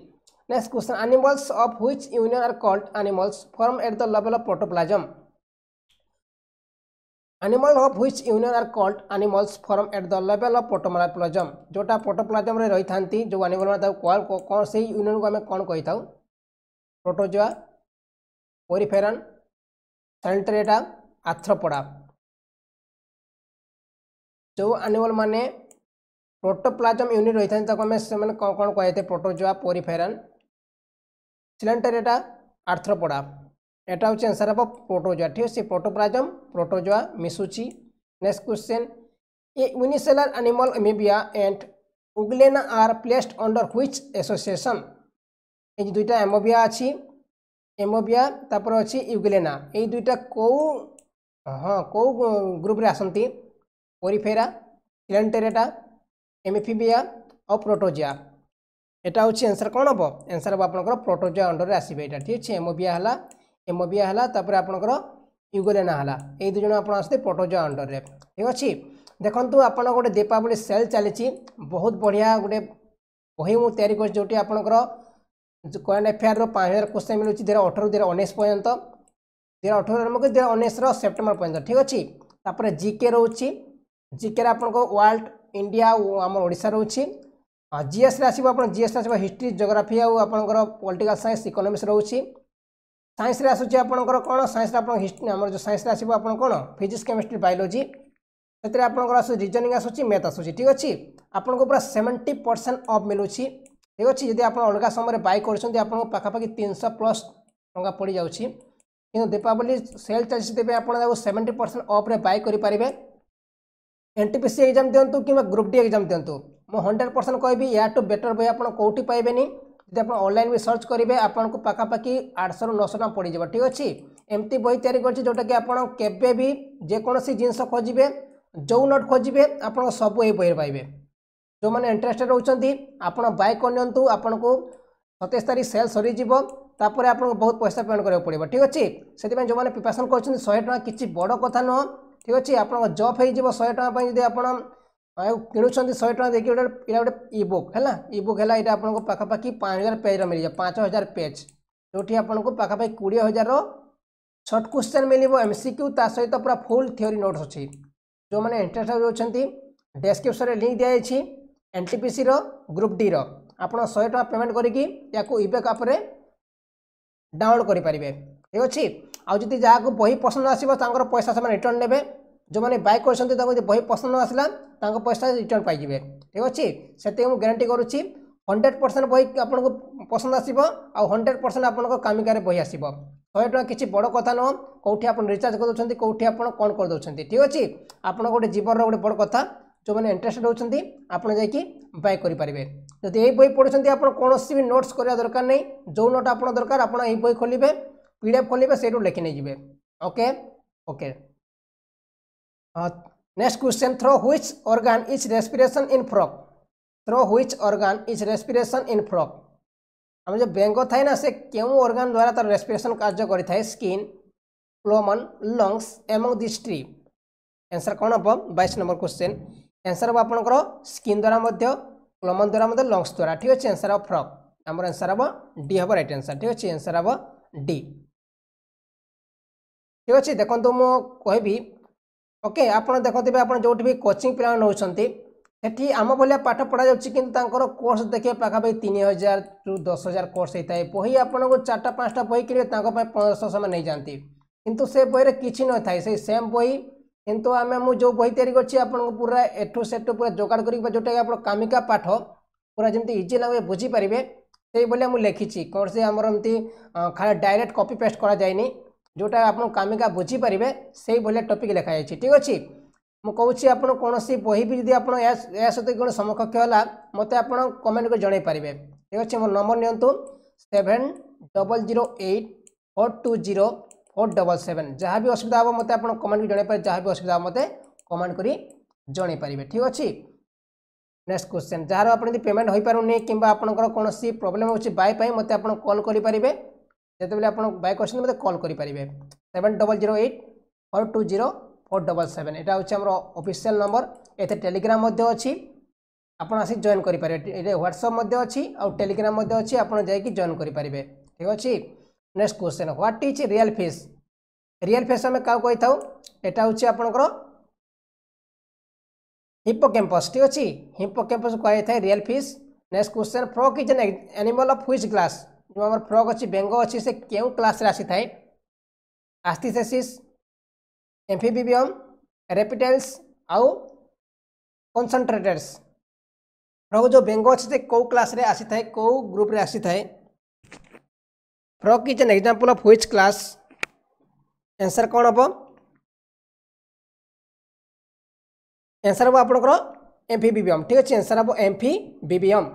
next question animals of which union are called animals form at the level of protoplasm animal of which union are called animals form at the level of protoplasm जोटा protoplasm रे रही थांती जो animal माने call कोन सेही union को हमें कोन कहि थाउ protozoa पोरीफेरन তাহলে এটা আথ্রপড়া ଯେଉଁ ଆନିମଲ୍ମାନେ ପ୍ରୋଟୋପ୍ଲାଜମ୍ ୟୁନିଟ୍ ରହିଥାନ୍ତି ତାକୁ ଆମେ ସେମାନେ କ'ଣ କ'ଣ କୁହାଯାଇଥାଏ ପ୍ରୋଟୋଜୁଆ ପୋରିଫେରାନ୍ ସିଲେଣ୍ଟର ଏଇଟା ଆର୍ଥ୍ରୋପୋଡ଼ା ଏଇଟା ହେଉଛି ଆନ୍ସର୍ ହେବ ପ୍ରୋଟୋଜୁଆ ଠିକ୍ ଅଛି ପ୍ରୋଟୋପ୍ଲାଜମ୍ ପ୍ରୋଟୋଜୁଆ ମିଶୁଛି next question a unicellular animal amoeba and euglena are placed under which association a ଦୁଇଟା ଏମୋବିଆ ଅଛି ଏମୋବିଆ ତାପରେ ଅଛି ୟୁଗଲେନା ଏଇ ଦୁଇଟା କେଉଁ ହଁ କେଉଁ ଗ୍ରୁପ୍ରେ ଆସନ୍ତି ଓରିଫେରା କ୍ଲାଣ୍ଟେରେଟା ଏମିଫିବିଆ ଆଉ ପ୍ରୋଟୋଜିଆ এটা হচ্ছে আনসার কোণ হব আনসার হব আপনার প্রোটোজোয়া অন্ডরে আসবে এটা ঠিক আছে এমোবিয়া হল এমোবিয়া হল তাপরে আপনার ইউগোলেনা হল এই দুজন আপনার আসতে প্রোটোজোয়া অন্ডরে ঠিক আছে দেখুন আপনার গোটে দীপাবলি সেল চালছি বহুত বড়িয়া গোটে বহি মু তৈরি করছি যেটি আপনার କରେଣ୍ଟ ଆଫେୟାର୍ର ପାଞ୍ଚ ହଜାର କୋଶ୍ଚିନ୍ ମିଳୁଛି ଦୁଇ ହଜାର ଅଠରରୁ ଦୁଇ ହଜାର ଉଣେଇଶ ପର୍ଯ୍ୟନ୍ତ ଦୁଇ ହଜାର ଅଠରରୁ ଆରମ୍ଭ କରି ଦୁଇ ହଜାର ଉଣେଇଶର ସେପ୍ଟେମ୍ବର ପର୍ଯ୍ୟନ୍ତ ଠିକ୍ ଅଛି ତାପରେ ଜିକେ ରହୁଛି ଜିକେରେ ଆପଣଙ୍କ ୱାର୍ଲଡ ଇଣ୍ଡିଆ ଆଉ ଆମର ଓଡ଼ିଶା ରହୁଛି ଜିଏସ୍ରେ ଆସିବ ଆପଣ ଜିଏସ୍ରେ ଆସିବ ହିଷ୍ଟ୍ରି ଜୋଗ୍ରାଫି ଆଉ ଆପଣଙ୍କର ପଲିଟିକାଲ୍ ସାଇନ୍ସ ଇକୋନୋମିକ୍ସ ରହୁଛି ସାଇନ୍ସରେ ଆସୁଛି ଆପଣଙ୍କର କ'ଣ ସାଇନ୍ସରେ ଆପଣ ହିଷ୍ଟ୍ରି ଆମର ଯେଉଁ ସାଇନ୍ସରେ ଆସିବ ଆପଣ କ'ଣ ଫିଜିକ୍ସ କେମିଷ୍ଟ୍ରି ବାୟୋଲୋଜି ସେଥିରେ ଆପଣଙ୍କର ଆସୁଛି ରିଜନିଂ ଆସୁଛି ମ୍ୟାଥ୍ ଆସୁଛି ଠିକ୍ ଅଛି ଆପଣଙ୍କୁ ପୁରା ସେଭେଣ୍ଟି ପରସେଣ୍ଟ ଅଫ୍ ମିଳୁଛି ঠিক ଅଛି ଯଦି ଆପଣ ଅଲଗା ସମୟରେ ବାଇ କରୁଛନ୍ତି ଆପଣଙ୍କୁ ପାଖାପାଖି ତିନିଶହ ପ୍ଲସ୍ ଟଙ୍କା ପଡ଼ିଯାଉଛି କିନ୍ତୁ ଦୀପାବଳି ସେଲ୍ ଚାଲିଛି ତେବେ ଆପଣ ତାକୁ ସେଭେଣ୍ଟି ପରସେଣ୍ଟ ଅଫ୍ରେ ବାଇ କରିପାରିବେ N T P C exam ଦିଅନ୍ତୁ କିମ୍ବା ଗ୍ରୁପ୍ ଡି ଏକ୍ଜାମ୍ ଦିଅନ୍ତୁ ମୁଁ ହଣ୍ଡ୍ରେଡ଼ ପରସେଣ୍ଟ କହିବି ଏହାଠୁ ବେଟର୍ ବହି ଆପଣ କେଉଁଠି ପାଇବେନି ଯଦି ଆପଣ ଅନଲାଇନ୍ ବି ସର୍ଚ୍ଚ କରିବେ ଆପଣଙ୍କୁ ପାଖାପାଖି ଆଠଶହରୁ ନଅଶହ ଟଙ୍କା ପଡ଼ିଯିବ ଠିକ୍ ଅଛି ଏମିତି ବହି ତିଆରି କରିଛି ଯେଉଁଟାକି ଆପଣ କେବେ ବି ଯେକୌଣସି ଜିନିଷ ଖୋଜିବେ ଯେଉଁ ନୋଟ୍ ଖୋଜିବେ ଆପଣଙ୍କ ସବୁ ଏହି ବହିରେ ପାଇବେ ଯେଉଁମାନେ ଇଣ୍ଟରେଷ୍ଟେଡ୍ ରହୁଛନ୍ତି ଆପଣ ବାଏ କରିନିଅନ୍ତୁ ଆପଣଙ୍କୁ ସତେଇଶ ତାରିଖ ସେଲ୍ ସରିଯିବ ତାପରେ ଆପଣଙ୍କୁ ବହୁତ ପଇସା ପେମେଣ୍ଟ କରିବାକୁ ପଡ଼ିବ ଠିକ୍ ଅଛି ସେଥିପାଇଁ ଯେଉଁମାନେ ପ୍ରିପାରେସନ୍ କରୁଛନ୍ତି ଶହେ ଟଙ୍କା କିଛି ବଡ଼ କଥା ନୁହଁ ଠିକ୍ ଅଛି ଆପଣଙ୍କ ଜବ୍ ହେଇଯିବ ଶହେ ଟଙ୍କା ପାଇଁ ଯଦି ଆପଣ କିଣୁଛନ୍ତି ଶହେ ଟଙ୍କା ଦେଇକି ଗୋଟେ ଏଇଟା ଗୋଟେ ଇ ବୁକ୍ ହେଲା ଇ ବୁକ୍ ହେଲା ଏଇଟା ଆପଣଙ୍କୁ ପାଖାପାଖି ପାଞ୍ଚ ହଜାର ପେଜ୍ର ମିଳିଯିବ ପାଞ୍ଚ ହଜାର ପେଜ୍ ଯେଉଁଠି ଆପଣଙ୍କୁ ପାଖାପାଖି କୋଡ଼ିଏ ହଜାରର ସର୍ଟ କ୍ୱେଶ୍ଚନ୍ ମିଳିବ ଏମ୍ ସି କ୍ୟୁ ତା ସହିତ ପୁରା ଫୁଲ୍ ଥିଓରି ନୋଟ୍ସ ଅଛି ଯେଉଁମାନେ ଇଣ୍ଟରେଷ୍ଟ ରହୁଛନ୍ତି ଡେସ୍କ୍ରିପ୍ସନ୍ରେ ଲିଙ୍କ୍ ଦିଆଯାଇଛି ଏନ୍ଟିପିସିର ଗ୍ରୁପ୍ ଡିର ଆପଣ ଶହେ ଟଙ୍କା ପେମେଣ୍ଟ କରିକି ୟାକୁ ଇବେକ୍ ଆପ୍ରେ ଡାଉନଲୋଡ଼୍ କରିପାରିବେ ଠିକ୍ ଅଛି ଆଉ ଯଦି ଯାହାକୁ ବହି ପସନ୍ଦ ଆସିବ ତାଙ୍କର ପଇସା ସେମାନେ ରିଟର୍ଣ୍ଣ ନେବେ ଯେଉଁମାନେ ବାଇ କରିଛନ୍ତି ତାଙ୍କୁ ଯଦି ବହି ପସନ୍ଦ ଆସିଲା ତାଙ୍କ ପଇସା ରିଟର୍ଣ୍ଣ ପାଇଯିବେ ଠିକ୍ ଅଛି ସେଥିପାଇଁ ମୁଁ ଗ୍ୟାରେଣ୍ଟି କରୁଛି ହଣ୍ଡ୍ରେଡ଼ ପରସେଣ୍ଟ ବହି ଆପଣଙ୍କୁ ପସନ୍ଦ ଆସିବ ଆଉ ହଣ୍ଡ୍ରେଡ଼ ପରସେଣ୍ଟ ଆପଣଙ୍କ କାମିକାରେ ବହି ଆସିବ ଶହେ ଟଙ୍କା କିଛି ବଡ଼ କଥା ନୁହଁ କେଉଁଠି ଆପଣ ରିଚାର୍ଜ କରିଦେଉଛନ୍ତି କେଉଁଠି ଆପଣ କ'ଣ କରିଦେଉଛନ୍ତି ଠିକ୍ ଅଛି ଆପଣଙ୍କ ଗୋଟେ ଜୀବନର ଗୋଟେ ବଡ଼ କଥା ଯେଉଁମାନେ ଇଣ୍ଟରେଷ୍ଟେଡ୍ ହେଉଛନ୍ତି ଆପଣ ଯାଇକି ବାଏ କରିପାରିବେ ଯଦି ଏଇ ବହି ପଢ଼ୁଛନ୍ତି ଆପଣ କୌଣସି ବି ନୋଟ୍ସ କରିବା ଦରକାର ନାହିଁ ଯେଉଁ ନୋଟ୍ ଆପଣ ଦରକାର ଆପଣ ଏଇ ବହି ଖୋଲିବେ ପି ଡି ଏଫ୍ ଖୋଲିବେ ସେଇଠୁ ଲେଖି ନେଇଯିବେ okay okay next question through which organ is respiration in frog through which organ is respiration in frog ଆମର ଯେଉଁ ବ୍ୟଙ୍ଗ ଥାଏ ନା ସେ କେଉଁ ଅର୍ଗାନ୍ ଦ୍ୱାରା ତା'ର ରେସ୍ପିରେସନ୍ କାର୍ଯ୍ୟ କରିଥାଏ ସ୍କିନ୍ ପ୍ଲୋମନ୍ ଲଙ୍ଗସ୍ ଏବଂ ଦିଷ୍ଟ୍ରି ଆନ୍ସର୍ କ'ଣ ହେବ ବାଇଶ ନମ୍ବର କ୍ୱେଶ୍ଚନ୍ ଆନ୍ସର୍ ହେବ ଆପଣଙ୍କର ସ୍କିନ୍ ଦ୍ୱାରା ମଧ୍ୟ ଲମନ୍ ଦ୍ୱାରା ମଧ୍ୟ ଲଙ୍ଗସ୍ ଦ୍ୱାରା ଠିକ୍ ଅଛି ଆନ୍ସର୍ ହେବ ଫ୍ରକ୍ ଆମର ଆନ୍ସର୍ ହେବ ଡି ହେବ ରାଇଟ୍ ଆନ୍ସର୍ ଠିକ୍ ଅଛି ଆନ୍ସର୍ ହେବ ଡି ଠିକ୍ ଅଛି ଦେଖନ୍ତୁ ମୁଁ କହିବି ଓକେ ଆପଣ ଦେଖୁଥିବେ ଆପଣ ଯେଉଁଠି ବି କୋଚିଂ ପିଲାମାନେ ନେଉଛନ୍ତି ସେଠି ଆମ ଭଳିଆ ପାଠ ପଢ଼ାଯାଉଛି କିନ୍ତୁ ତାଙ୍କର କୋର୍ସ ଦେଖିବେ ପାଖାପାଖି ତିନି ହଜାରରୁ ଦଶ ହଜାର କୋର୍ସ ହେଇଥାଏ ବହି ଆପଣଙ୍କୁ ଚାରିଟା ପାଞ୍ଚଟା ବହି କିଣିବେ ତାଙ୍କ ପାଇଁ ପନ୍ଦରଶହ ସେମାନେ ନେଇଯାଆନ୍ତି କିନ୍ତୁ ସେ ବହିରେ କିଛି ନଥାଏ ସେଇ ସେମ୍ ବହି কিন্তু ଆମେ ମୁଁ ଯେଉଁ ବହି ତିଆରି କରିଛି ଆପଣଙ୍କୁ ପୁରା ଏଠୁ ସେଠୁ ପୁରା ଯୋଗାଡ଼ କରିକି ଯେଉଁଟାକି ଆପଣ କାମିକା ପାଠ ପୁରା ଯେମିତି ଇଜି ଲାଗେ ବୁଝିପାରିବେ ସେଇଭଳିଆ ମୁଁ ଲେଖିଛି କୌଣସି ଆମର ଏମିତି ଖାଲି ଡାଇରେକ୍ଟ କପି ପେଷ୍ଟ କରାଯାଇନି ଯେଉଁଟା ଆପଣ କାମିକା ବୁଝିପାରିବେ ସେଇଭଳିଆ ଟପିକ୍ ଲେଖାଯାଇଛି ଠିକ୍ ଅଛି ମୁଁ କହୁଛି ଆପଣ କୌଣସି ବହି ବି ଯଦି ଆପଣ ଏହା ସହିତ କ'ଣ ସମକକ୍ଷ ହେଲା ମୋତେ ଆପଣ କମେଣ୍ଟ କରି ଜଣାଇ ପାରିବେ ଠିକ୍ ଅଛି ମୋ ନମ୍ବର ନିଅନ୍ତୁ seven double zero eight four two zero four double seven ଯାହା ବି ଅସୁବିଧା ହେବ ମୋତେ ଆପଣ କମେଣ୍ଟକୁ ଜଣାଇପାରିବେ ଯାହା ବି ଅସୁବିଧା ହେବ ମୋତେ କମେଣ୍ଟ କରି ଜଣାଇପାରିବେ ଠିକ୍ ଅଛି ନେକ୍ସଟ କ୍ୱେଶ୍ଚନ୍ ଯାହାର ଆପଣ ଯଦି ପେମେଣ୍ଟ ହୋଇପାରୁନି କିମ୍ବା ଆପଣଙ୍କର କୌଣସି ପ୍ରୋବ୍ଲେମ୍ ହେଉଛି ବାଇ ପାଇଁ ମୋତେ ଆପଣ କଲ୍ କରିପାରିବେ ଯେତେବେଳେ ଆପଣ ବାଇ କରିଛନ୍ତି ମୋତେ କଲ୍ କରିପାରିବେ seven double zero eight four two zero four double seven ଏଇଟା ହେଉଛି ଆମର ଅଫିସିଆଲ୍ ନମ୍ବର ଏଥିରେ ଟେଲିଗ୍ରାମ ମଧ୍ୟ ଅଛି ଆପଣ ଆସି ଜଏନ୍ କରିପାରିବେ ଏଠି ହ୍ୱାଟ୍ସଅପ୍ ମଧ୍ୟ ଅଛି ଆଉ ଟେଲିଗ୍ରାମ ମଧ୍ୟ ଅଛି ଆପଣ ଯାଇକି ଜଏନ୍ କରିପାରିବେ ଠିକ୍ ଅଛି question what is real face real face आम क्या कही था यहाँ हूँ ଆପଣଙ୍କର हिपो कैंपस ठीक अच्छे हिपो कैंपस कहुए real fish next question frog is an animal of which class जो आम फ्रग अच्छी बेंग अच्छी से क्यों क्लास आसी थाए आस्थिसेसीस एम्फिबिबियम रेपिटेल्स आउ कनसनट्रेटर्स फ्रग जो बेंग अच्छी से कौ क्लास आसी थाए कौ ग्रुप आसी थाए frog is an example of which class answer कौन हम एनसर हम आपंकर एमफिबिबियम ठीक अच्छे एनसर हम एमफिबिबियम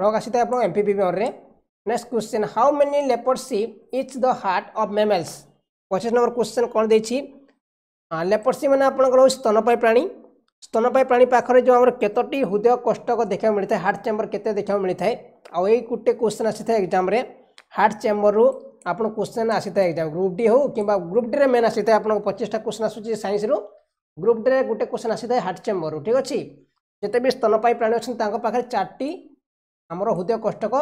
रक आसी था आप amphibian next question how many leopard seep is the heart of mammals पचास नंबर क्वेश्चन कौन दे लेपर्ड सी हाँ, मैंने आप स्तनपाई प्राणी स्तनपाई प्राणी पाखे जो आम कतोटी हृदय कष्ट देखा मिलता है हार्ट चेम्बर के देखा मिलता है आई गोटे क्वेश्चन आसी था एक्जाम ହାର୍ଟ ଚେମ୍ବରରୁ ଆପଣ କୋଶ୍ଚେନ୍ ଆସିଥାଏ ଏକ୍ଜାମ୍ ଗ୍ରୁପ୍ ଡି ହେଉ କିମ୍ବା ଗ୍ରୁପ୍ ଡିରେ ମେନ୍ ଆସିଥାଏ ଆପଣଙ୍କ ପଚିଶଟା କୋଶ୍ଚେନ୍ ଆସୁଛି ସାଇନ୍ସରୁ ଗ୍ରୁପ୍ ଡିରେ ଗୋଟେ କୋଶ୍ଚେନ୍ ଆସିଥାଏ ହାର୍ଟ ଚେମ୍ବରରୁ ଠିକ୍ ଅଛି ଯେତେ ବି ସ୍ତନପାୟୀ ପ୍ରାଣୀ ଅଛନ୍ତି ତାଙ୍କ ପାଖରେ ଚାରଟି ଆମର ହୃଦୟ କୋଷ୍ଟକ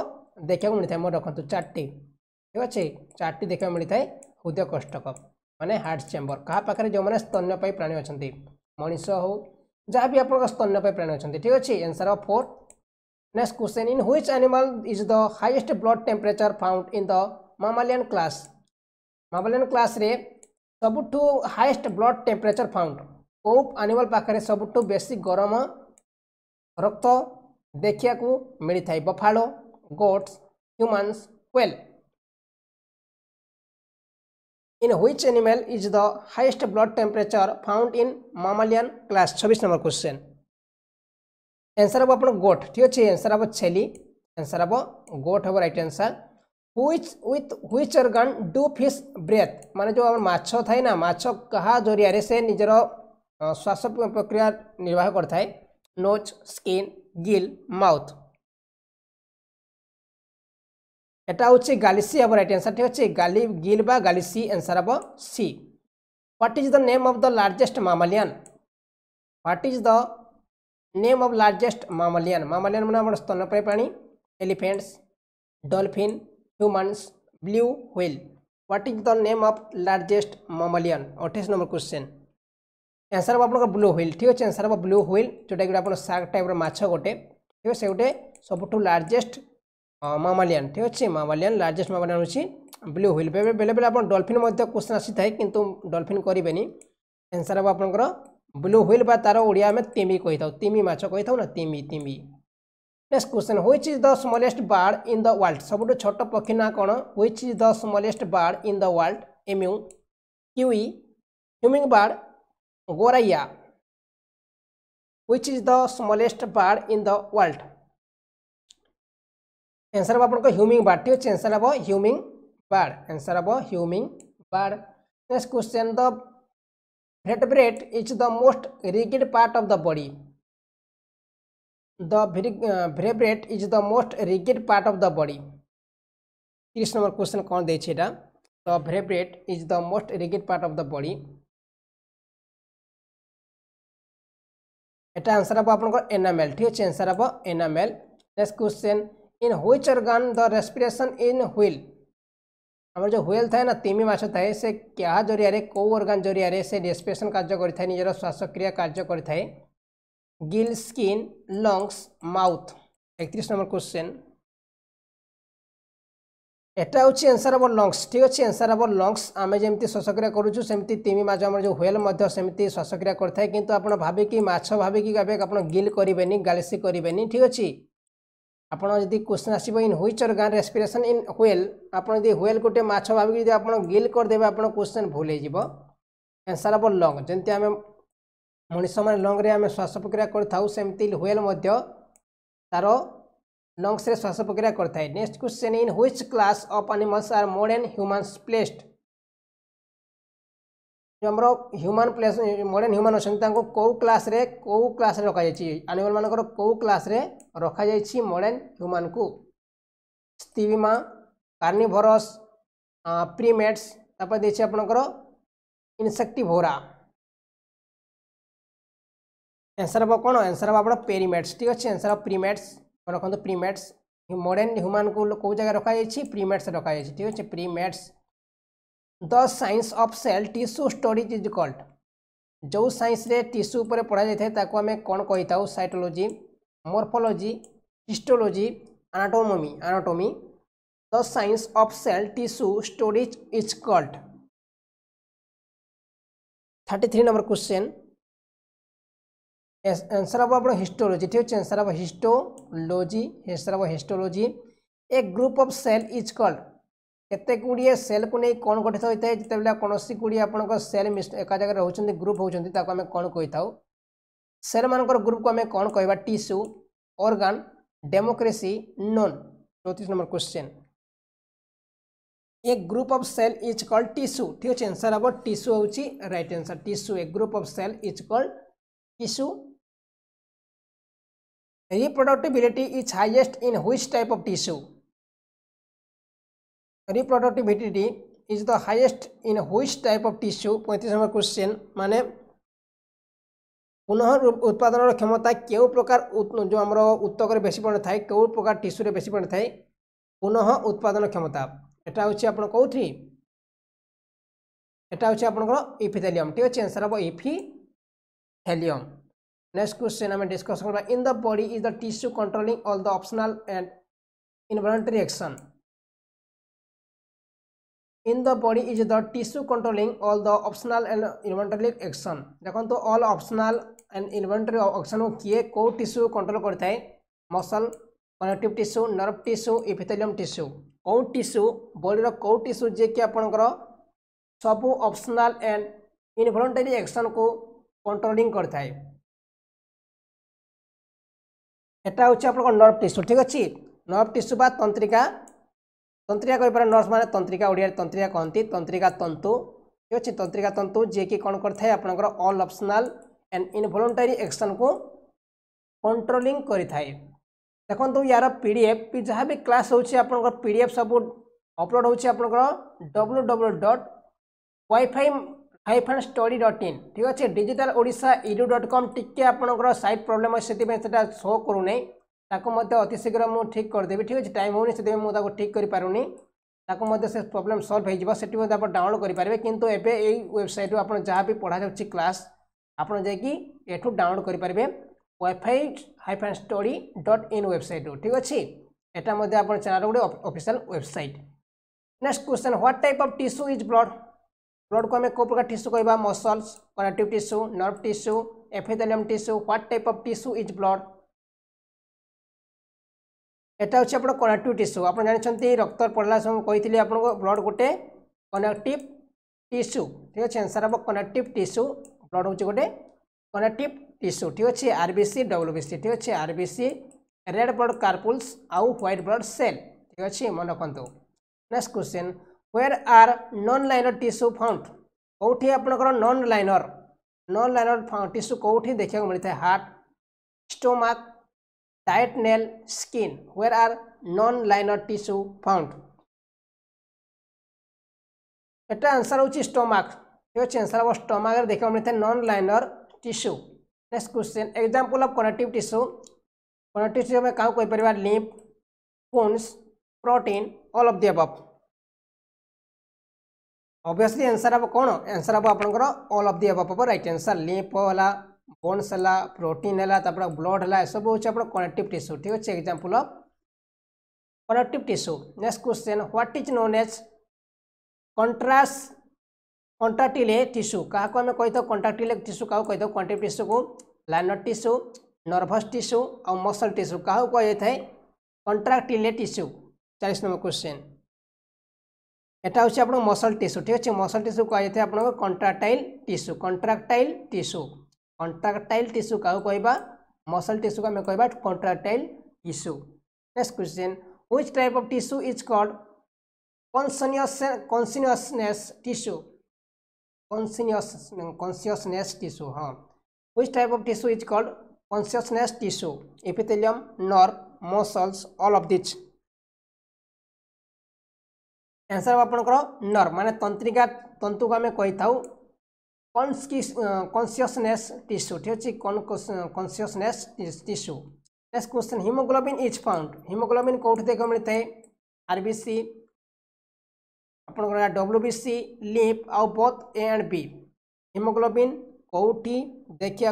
ଦେଖିବାକୁ ମିଳିଥାଏ ମୋର ରଖନ୍ତୁ ଚାରଟି ଠିକ୍ ଅଛି ଚାରଟି ଦେଖିବାକୁ ମିଳିଥାଏ ହୃଦୟ କୋଷ୍ଟକ ମାନେ ହାର୍ଟ ଚେମ୍ବର କାହା ପାଖରେ ଯେଉଁମାନେ ସ୍ତନ୍ୟପାୟୀ ପ୍ରାଣୀ ଅଛନ୍ତି ମଣିଷ ହେଉ ଯାହା ବି ଆପଣଙ୍କ ସ୍ତନ୍ୟପାୟୀ ପ୍ରାଣୀ ଅଛନ୍ତି ଠିକ୍ ଅଛି answer of four Next question In which animal is the highest blood temperature found in the mammalian class? Mammalian class re sabutu highest blood temperature found. कोप animal pakare sabutu basic gorama rokto dekiaku meditai buffalo, goats, humans, humans in which animal is the highest blood temperature found in mammalian class 26 number question answer हम आप गोट ठीक अच्छे answer हम छेली answer हम goat हम right answer which with which organ do fish breathe মানে যে আমার মাছ থাকে না মাছ কাহা জরিয়া সে নিজের শ্বাস প্রক্রিয়া নির্বাহ করে থাকে নোজ স্কিন গিল মাউথ এটা হচ্ছে গালিসি হব রাইট আনসার ঠিক আছে গালি গিল বা গালিসি আনসার হব C what is the name of the largest mammalian what is the name of largest mammalian mammalian মানে আমার স্তন্যপায়ী প্রাণী elephants dolphin humans blue whale what is the name of largest mammalian অঠেইশ number question answer हम आपको blue wheel ठीक अच्छे answer हम ब्लू ह्विल जोटा कि आप सार्क टाइप माछ गोटे ठीक है से गोटे सबुठ लार्जेस्ट मामालियान ठीक अच्छे मामालियान लार्जेस्ट मामालियान हूँ ब्लू ह्विल बेले बेले आप डलफिन क्वेश्चन आसी थाए कि डलफिन करेंगे आंसर हम आप ब्लू ह्विल बा तार ओडिया में तिमी कही था तिमी माछ कही था तिमी तिमी next question which is the smallest bird in the world सब छोट पक्षी ना कौन which is the smallest bird in the world emu Q hummingbird गोरैया which is the smallest bird in the world answer हम आपको hummingbird ठीक अच्छे एनसर हम ह्यूमिंग बार्ड एनसर हम hummingbird next question the vertebrate is the most rigid part of the body the vertebrate is the most rigid part of the body 30 number question kon deiche eta the vertebrate is the most rigid part of the body এটা answer হব আপনার enamel ঠিক আছে answer হব enamel next question in which organ the respiration in whale ଆମର ଯେଉଁ whale ଥାଏ ନା ତିମି ମାଛ ଥାଏ ସେ କାହା ଜରିଆରେ କେଉଁ ଅର୍ଗାନ୍ ଜରିଆରେ ସେ ରେସ୍ପିରେସନ୍ କାର୍ଯ୍ୟ କରିଥାଏ ନିଜର ଶ୍ୱାସକ୍ରିୟା କାର୍ଯ୍ୟ କରିଥାଏ ଗିଲ୍ ସ୍କିନ୍ ଲଙ୍ଗସ୍ ମାଉଥ୍ ଏକତିରିଶ ନମ୍ବର କୋଶ୍ଚେନ୍ এটা হচ্ছে আনসার আবার লংস ঠিক আছে আনসার আবার লংস আমি যেমি শ্বাসক্রিয়া করছু সেমি তিমি মাছ আমার যে হুয়েল সেমি শ্বাসক্রিয়া করে থাকে কিন্তু আপনার ভাবিকি মাছ ভাবিকি আপনার গিল করবে গালিসি করবে ঠিক আছে ଆପଣ ଯଦି କ୍ୱେଶ୍ଚନ୍ ଆସିବ in which organ respiration in whale ଆପଣ ଯଦି ହ୍ୱେଲ୍ ଗୋଟେ ମାଛ ଭାବିକି ଯଦି ଆପଣ ଗିଲ୍ କରିଦେବେ ଆପଣ କ୍ୱେଶ୍ଚନ୍ ଭୁଲ ହେଇଯିବ ଆନ୍ସର୍ ହେବ ଲଙ୍ଗ୍ ଯେମିତି ଆମେ ମଣିଷମାନେ ଲଙ୍ଗ୍ରେ ଆମେ ଶ୍ୱାସ ପ୍ରକ୍ରିୟା କରିଥାଉ ସେମିତି ହ୍ୱେଲ୍ ମଧ୍ୟ ତା'ର ଲଙ୍ଗ୍ସରେ ଶ୍ୱାସ ପ୍ରକ୍ରିୟା କରିଥାଏ next question in which class of animals are more and humans placed जो आमर ह्यूमान प्लेस मडर्ण ह्यूमान अच्छा कौ क्लास कौ क्लास रखा जाए आनिमल कौ क्लास रखा जा मडर्ण ह्यूमान को स्थिविमा कार्निभोरस प्रीमेट्स तापर दे इनसेक्टिभोरा एनसर हम कौन एनसर हम आप पेरीमेट्स ठीक अच्छे एनसर हम प्रीमेट्स रखु प्रीमेट्स मडर्ण ह्यूमान को कौ जगह रखा जाए प्रीमेट्स रखा जाए ठीक अच्छे primates the science of cell tissue storage is called ଯେଉଁ ସାଇନ୍ସରେ ଟିସ୍ୟୁ ଉପରେ ପଢ଼ାଯାଇଥାଏ ତାକୁ ଆମେ କ'ଣ କହିଥାଉ cytology morphology histology anatomy anatomy the science of cell tissue storage is called thirty three number question answer हम आप हिस्टोलोजी ठीक है आंसर हम हिस्टोलोजी आंसर हम histology a group of cell is called କେତେ କୋଡ଼ିଏ ସେଲ୍କୁ ନେଇ କ'ଣ ଗଠିତ ହୋଇଥାଏ ଯେତେବେଳେ କୌଣସି କୋଡ଼ିଏ ଆପଣଙ୍କ ସେଲ୍ ଏକା ଜାଗାରେ ରହୁଛନ୍ତି ଗ୍ରୁପ୍ ହେଉଛନ୍ତି ତାକୁ ଆମେ କ'ଣ କହିଥାଉ ସେଲ୍ମାନଙ୍କର ଗ୍ରୁପ୍କୁ ଆମେ କ'ଣ କହିବା ଟିସ୍ୟୁ ଅର୍ଗାନ୍ ଡେମୋକ୍ରେସି ନନ୍ ଚଉତିରିଶ number question a group of cell is called tissue ଠିକ୍ ଅଛି ଏନ୍ସର୍ ହେବ ଟିସ୍ୟୁ ହେଉଛି right answer tissue a group of cell is called tissue reproductivity is highest in which type of tissue reproductivity is the highest in which type of tissue পঁয়ত্রিশ নম্বর question মানে পুনঃ উৎপাদনর ক্ষমতা কেউ প্রকার যে আমার উত্তকরে বেশি পরিমাণে থাকে কেউ প্রকার টিস্যুরে বেশি পরিমাণে থাকে পুনঃ উৎপাদন ক্ষমতা এটা হচ্ছে আপনার কোথি এটা হচ্ছে আপনার ইফিথেলিয়ম ঠিক আছে আনসার হব ইফিথেলিয়ম নেক্সট কোশ্চেন আমি ডিসকস করবা in the body is the tissue controlling all the optional and involuntary action in the body is the tissue controlling all the optional and inventory action দেখন্তু all optional and inventory action কিয়ে কেউ tissue control করে থাকে muscle connective tissue nerve tissue epithelium tissue কেউ tissue বডির কেউ tissue যিকি আপনার সবু অপশনাল एंड ইনভলন্টারি অ্যাকশন কু কন্ট্রোলিং করে থাকে এটা হচ্ছে আপনার নর্ভ টিস্যু ঠিক আছে নর্ভ টিস্যু বা তন্ত্রিকা ତନ୍ତ୍ରିକା କରିପାରେ ନର୍ସମାନେ ତନ୍ତ୍ରିକା ଓଡ଼ିଆରେ ତନ୍ତ୍ରିକା କହନ୍ତି ତନ୍ତ୍ରିକା ତନ୍ତୁ ଠିକ୍ ଅଛି ତନ୍ତ୍ରିକା ତନ୍ତୁ ଯିଏକି କ'ଣ କରିଥାଏ ଆପଣଙ୍କର ଅଲ୍ ଅପ୍ସନାଲ୍ ଆଣ୍ଡ ଇନଭଲଣ୍ଟାରୀ ଏକ୍ସନ୍କୁ କଣ୍ଟ୍ରୋଲିଂ କରିଥାଏ ଦେଖନ୍ତୁ ୟାର ପି ଡି ଏଫ୍ ଯାହା ବି କ୍ଲାସ୍ ହେଉଛି ଆପଣଙ୍କର ପି ଡି ଏଫ୍ ସବୁ ଅପଲୋଡ଼ ହେଉଛି ଆପଣଙ୍କର W W dot wifi hyphen study dot in ଠିକ୍ ଅଛି digital Odisha edu dot com ଟିକିଏ ଆପଣଙ୍କର ସାଇଟ୍ ପ୍ରୋବ୍ଲେମ୍ ଅଛି ସେଥିପାଇଁ ସେଇଟା ଶୋ କରୁନାହିଁ ତାକୁ ମଧ୍ୟ ଅତି ଶୀଘ୍ର ମୁଁ ଠିକ୍ କରିଦେବି ଠିକ୍ ଅଛି ଟାଇମ୍ ହେଉନି ସେଥିପାଇଁ ମୁଁ ତାକୁ ଠିକ୍ କରିପାରୁନି ତାକୁ ମଧ୍ୟ ସେ ପ୍ରୋବ୍ଲେମ୍ ସଲ୍ଭ ହୋଇଯିବ ସେଠି ମଧ୍ୟ ଆପଣ ଡାଉନଲୋଡ଼୍ କରିପାରିବେ କିନ୍ତୁ ଏବେ ଏଇ ୱେବସାଇଟ୍ରୁ ଆପଣ ଯାହା ବି ପଢ଼ାଯାଉଛି କ୍ଲାସ୍ ଆପଣ ଯାଇକି ଏଠୁ ଡାଉନଲୋଡ଼୍ କରିପାରିବେ wifi hyphen study dot in ୱେବସାଇଟ୍ରୁ ଠିକ୍ ଅଛି এটা মধ্যে আপনার চ্যানেল গোটে official website next question what type of tissue is blood blood কু আমি কেউ প্রকার টিস্যু কহবা muscles connective tissue nerve tissue epithelium tissue what type of tissue is blood এটা হচ্ছে আপনার কনাক্টিভ টিস্যু আপনার জাঁচান রক্ত পড়া সময় কইলি আপনার ব্লড গোটে কনাক্টিভ টিস্যু ঠিক আছে আনসার হব কনাক্টিভ টিস্যু ব্লড হচ্ছে গোটে কনাক্টিভ টিস্যু ঠিক আছে আরবিসি ডব্লুবিসি ঠিক আছে আরবিসি রেড ব্লড কার্পুলস আউ হোয়াইট ব্লড সেল ঠিক আছে মনে রাখতু next question where are non linear tissue found কোটি আপনার নন লাইনর নন লাইনর টিস্যু কোটি দেখা মিলে heart stomach tight nail skin where are non-liner tissue found এটা আনসার হচ্ছে স্টমাক ঠিক আছে আনসার হব স্টমাকের দেখে আমরা non linear tissue next question example of connective tissue connective tissue আমি কাউ কইপার lymph bones protein all of the above obviously answer हम कौन आंसर हम आपंकर all of the above right answer lymph वाला ବୋନ୍ସ ହେଲା ପ୍ରୋଟିନ୍ ହେଲା ତାପରେ ବ୍ଲଡ଼୍ ହେଲା ଏସବୁ ହେଉଛି ଆପଣ କନେକ୍ଟିଭ୍ ଟିସୁ ଠିକ୍ ଅଛି example of connective tissue next question what is known as contrast contractile tissue କାହାକୁ ଆମେ କହିଥାଉ କଣ୍ଟ୍ରାକ୍ଟିଲେ ଟିସୁ କାହାକୁ କହିଥାଉ କ୍ୱାଣ୍ଟିଭ୍ ଟିସୁକୁ ଲାଇନର୍ ଟିସୁ ନର୍ଭସ୍ ଟିସୁ ଆଉ ମସଲ୍ ଟିସୁ କାହାକୁ କୁହାଯାଇଥାଏ କଣ୍ଟ୍ରାକ୍ଟିଲେ ଟିସୁ ଚାଳିଶ ନମ୍ବର କ୍ୱେଶ୍ଚିନ୍ ଏଇଟା ହେଉଛି ଆପଣଙ୍କ ମସଲ୍ ଟିସୁ ଠିକ୍ ଅଛି ମସଲ୍ ଟିସୁ କୁହାଯାଇଥାଏ ଆପଣଙ୍କ contractile tissue contractile tissue contractile tissue क्या कह मसल टीस्यू को आम कह contractile tissue next question which type of tissue is called conscious consciousness tissue conscious consciousness tissue हाँ which type of tissue is called consciousness tissue epithelium nerve muscles all of this answer आपर nerve मान तंत्रिका तंतु को आम कही था Uh, consciousness tissue ঠিক আছে uh, consciousness tissue next question hemoglobin is found hemoglobin কোউঠি দেখো মিলিথায় আরবিসি আপনার ডব্লুবিসি লিপ আউ both A and B haemoglobin কোউঠি দেখা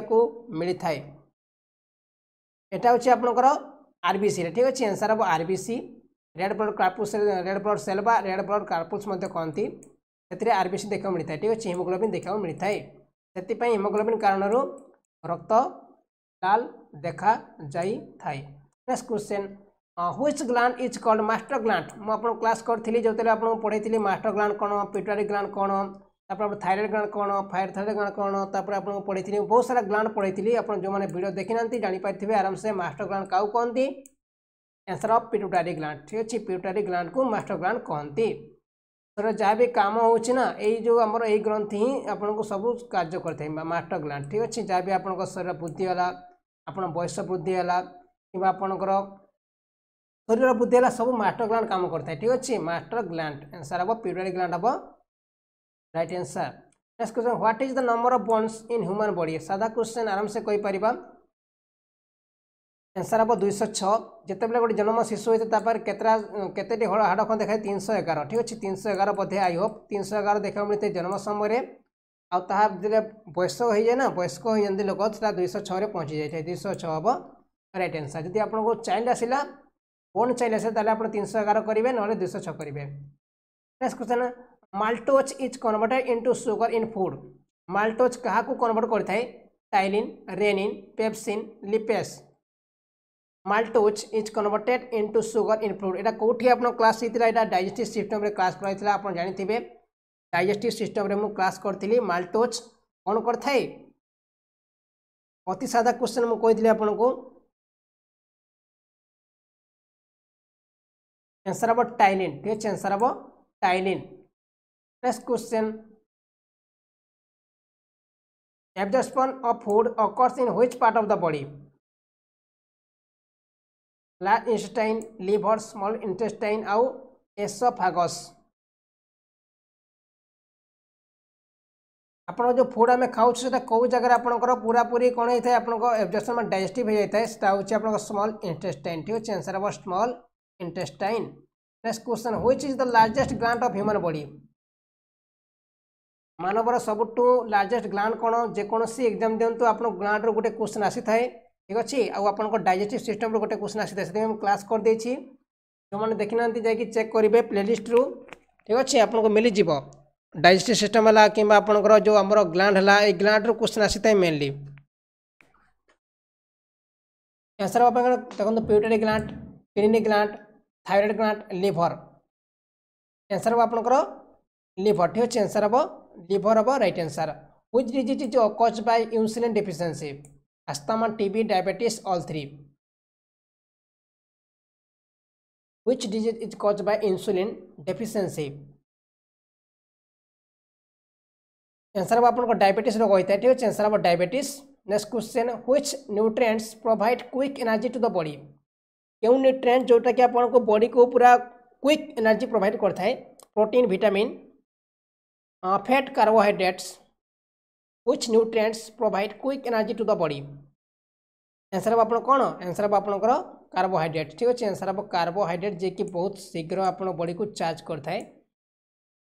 মিলিথায় এটা হচ্ছে আপনার রে ঠিক আছে आंसर হবো RBC red blood corpuscle red blood cell বা রেড ব্লড কার্পুস মধ্যে কোনটি ସେଥିରେ ଆର୍ ବି ସି ଦେଖିବାକୁ ମିଳିଥାଏ ଠିକ୍ ଅଛି ହିମୋଗ୍ଲୋବିନ୍ ଦେଖିବାକୁ ମିଳିଥାଏ ସେଥିପାଇଁ ହିମୋଗ୍ଲୋବିନ୍ କାରଣରୁ ରକ୍ତ ଲାଲ ଦେଖାଯାଇଥାଏ next question which gland is called master gland ମୁଁ ଆପଣଙ୍କୁ କ୍ଲାସ୍ କରିଥିଲି ଯେଉଁଥିରେ ଆପଣଙ୍କୁ ପଢ଼େଇଥିଲି ମାଷ୍ଟର ଗ୍ଲାଣ୍ଡ କ'ଣ ପିଟୁଆରୀ ଗ୍ଲାଣ୍ଡ କ'ଣ ତାପରେ ଆପଣ ଥାଇରଏଡ଼ ଗ୍ଲାଣ୍ଡ କ'ଣ ଫାୟାର ଥାଇରଏଡ଼ ଗ୍ଲାଣ୍ଡ କ'ଣ ତାପରେ ଆପଣଙ୍କୁ ପଢ଼େଇଥିଲି ବହୁତ ସାରା ଗ୍ଲାଣ୍ଡ ପଢ଼େଇଥିଲି ଆପଣ ଯେଉଁମାନେ ଭିଡ଼ିଓ ଦେଖିନାହାନ୍ତି ଜାଣିପାରିଥିବେ ଆରାମସେ ମାଷ୍ଟର ଗ୍ଲାଣ୍ଡ କାହାକୁ କହନ୍ତି ଆନ୍ସର୍ ଅଫ୍ ପିଟୁଟାରୀ ଗ୍ଲାଣ୍ଡ ଠିକ୍ ଅଛି ପିଟୁଟାରୀ ଗ୍ଲାଣ୍ଡକୁ ମାଷ୍ଟର ଗ୍ଲାଣ୍ଡ କହନ୍ତି ଧର ଯାହା ବି କାମ ହେଉଛି ନା ଏଇ ଯେଉଁ ଆମର ଏଇ ଗ୍ରନ୍ଥି ହିଁ ଆପଣଙ୍କୁ ସବୁ କାର୍ଯ୍ୟ କରିଥାଏ ମାଷ୍ଟର ଗ୍ଲାଣ୍ଡ ଠିକ୍ ଅଛି ଯାହା ବି ଆପଣଙ୍କ ଶରୀର ବୃଦ୍ଧି ହେଲା ଆପଣ ବୟସ ବୃଦ୍ଧି ହେଲା କିମ୍ବା ଆପଣଙ୍କର ଶରୀର ବୃଦ୍ଧି ହେଲା ସବୁ ମାଷ୍ଟର ଗ୍ଲାଣ୍ଡ କାମ କରିଥାଏ ଠିକ୍ ଅଛି ମାଷ୍ଟର ଗ୍ଲାଣ୍ଡ ଆନ୍ସର୍ ହେବ ପ୍ୟୁରାରୀ ଗ୍ଲାଣ୍ଡ ହେବ right answer next question what is the number of bones in human body ସାଧା କ୍ୱେଶ୍ଚନ୍ ଆରାମସେ କହିପାରିବା ଆନ୍ସର୍ ହେବ ଦୁଇଶହ ଛଅ ଯେତେବେଳେ ଗୋଟେ ଜନ୍ମ ଶିଶୁ ହୋଇଥାଏ ତାପରେ କେତେଟା କେତେଟି ହାଡ଼ କ'ଣ ଦେଖାଏ ତିନିଶହ ଏଗାର ଠିକ୍ ଅଛି ତିନିଶହ ଏଗାର ବୋଧେ ଆଇ ହୋପ୍ ତିନିଶହ ଏଗାର ଦେଖିବାକୁ ମିଳିଥାଏ ଜନ୍ମ ସମୟରେ ଆଉ ତାହା ଯେତେବେଳେ ବୟସ୍କ ହୋଇଯାଏ ନା ବୟସ୍କ ହୋଇଯାନ୍ତି ଲୋକ ସେଟା ଦୁଇଶହ ଛଅରେ ପହଞ୍ଚି ଯାଇଥାଏ ଦୁଇଶହ ଛଅ ହେବ ରାଇଟ୍ ଆନ୍ସର୍ ଯଦି ଆପଣଙ୍କୁ ଚାଇଲ୍ଡ ଆସିଲା ବୋନ୍ ଚାଇଲ୍ଡ ଆସିଲା ତାହେଲେ ଆପଣ ତିନିଶହ ଏଗାର କରିବେ ନହେଲେ ଦୁଇଶହ ଛଅ କରିବେ next question maltose is converted into sugar in food maltose କାହାକୁ କନଭର୍ଟ କରିଥାଏ ptyalin renin pepsin lipase maltose is converted into sugar in fluid এটা কোটি আপনার ক্লাস হয়েছিল এটা ডাইজেস্টিভ সিস্টমে ক্লাস করা হয়েছিল আপনার জাঁথে ডাইজেস্টিভ সিস্টমে মু ক্লাস করি মাল্টোজ কন করে থাকে অতি সাদা কোশ্চেন মু আপনার এনসর হব টাইলিন ঠিক আছে এনসর হব ptyalin next question absorption of food occurs in which part of the body large intestine liver small intestine ଆଉ ଏସଫାଗସ୍ ଆପଣ ଯେଉଁ ଫୁଡ଼୍ ଆମେ ଖାଉଛୁ ସେଇଟା କେଉଁ ଜାଗାରେ ଆପଣଙ୍କର ପୁରାପୁରି କ'ଣ ହେଇଥାଏ ଆପଣଙ୍କ ମାନେ ଡାଇଜେଷ୍ଟିଭ୍ ହେଇଯାଇଥାଏ ସେଟା ହେଉଛି ଆପଣଙ୍କ ସ୍ମଲ୍ ଇଣ୍ଟେଷ୍ଟାଇନ୍ ଠିକ୍ ଅଛି ଆନ୍ସର ହେବ ସ୍ମଲ୍ ଇଣ୍ଟେଷ୍ଟାଇନ୍ ନେକ୍ସଟ କ୍ୱେଶ୍ଚନ୍ ହୋଇଛି is the largest gland of human body ମାନବର ସବୁଠୁ ଲାର୍ଜେଷ୍ଟ ଗ୍ରାଣ୍ଟ କ'ଣ ଯେକୌଣସି ଏକ୍ଜାମ୍ ଦିଅନ୍ତୁ ଆପଣଙ୍କ ଗ୍ରାଣ୍ଟରୁ ଗୋଟେ କ୍ୱେଶ୍ଚନ୍ ଆସିଥାଏ ঠিক ଅଛି ଆଉ ଆପଣଙ୍କ ଡାଇଜେଷ୍ଟିଭ୍ ସିଷ୍ଟମ୍ରୁ ଗୋଟେ କୋଶ୍ଚିନ୍ ଆସିଥାଏ ସେଥିପାଇଁ ମୁଁ କ୍ଲାସ୍ କରିଦେଇଛି ଯେଉଁମାନେ ଦେଖିନାହାନ୍ତି ଯାଇକି ଚେକ୍ କରିବେ ପ୍ଲେଲିଷ୍ଟରୁ ଠିକ୍ ଅଛି ଆପଣଙ୍କୁ ମିଳିଯିବ ଡାଇଜେଷ୍ଟିଭ୍ ସିଷ୍ଟମ୍ ହେଲା କିମ୍ବା ଆପଣଙ୍କର ଯେଉଁ ଆମର ଗ୍ଲାଣ୍ଡ ହେଲା ଏଇ ଗ୍ଲାଣ୍ଡରୁ କୋଶ୍ଚିନ୍ ଆସିଥାଏ ମେନଲି କ୍ୟାନ୍ସର୍ ହେବା ପାଇଁ ଦେଖନ୍ତୁ ପିଉଟେରୀ ଗ୍ଲାଣ୍ଡ ପିରିନି gland thyroid gland liver answer ହେବ ଆପଣଙ୍କର লিভর ঠিক আছে অ্যান্সার হব লিভর হব right answer which disease is caused by insulin deficiency asthma tb diabetes all three which disease is caused by insulin deficiency answer अब आपको diabetes रोग होता है ठीक है आंसर हम diabetes next question which nutrients provide quick energy to the body क्यों nutrient जोटा कि आपको बॉडी को पूरा क्विक एनर्जी प्रोवाइड करता है protein vitamin fat carbohydrates which nutrients provide quick energy to the body answer हम आप कौन आंसर हम आप कार्बोहाइड्रेट ठीक अच्छे आंसर हम कार्बोहाइड्रेट जे कि बहुत शीघ्र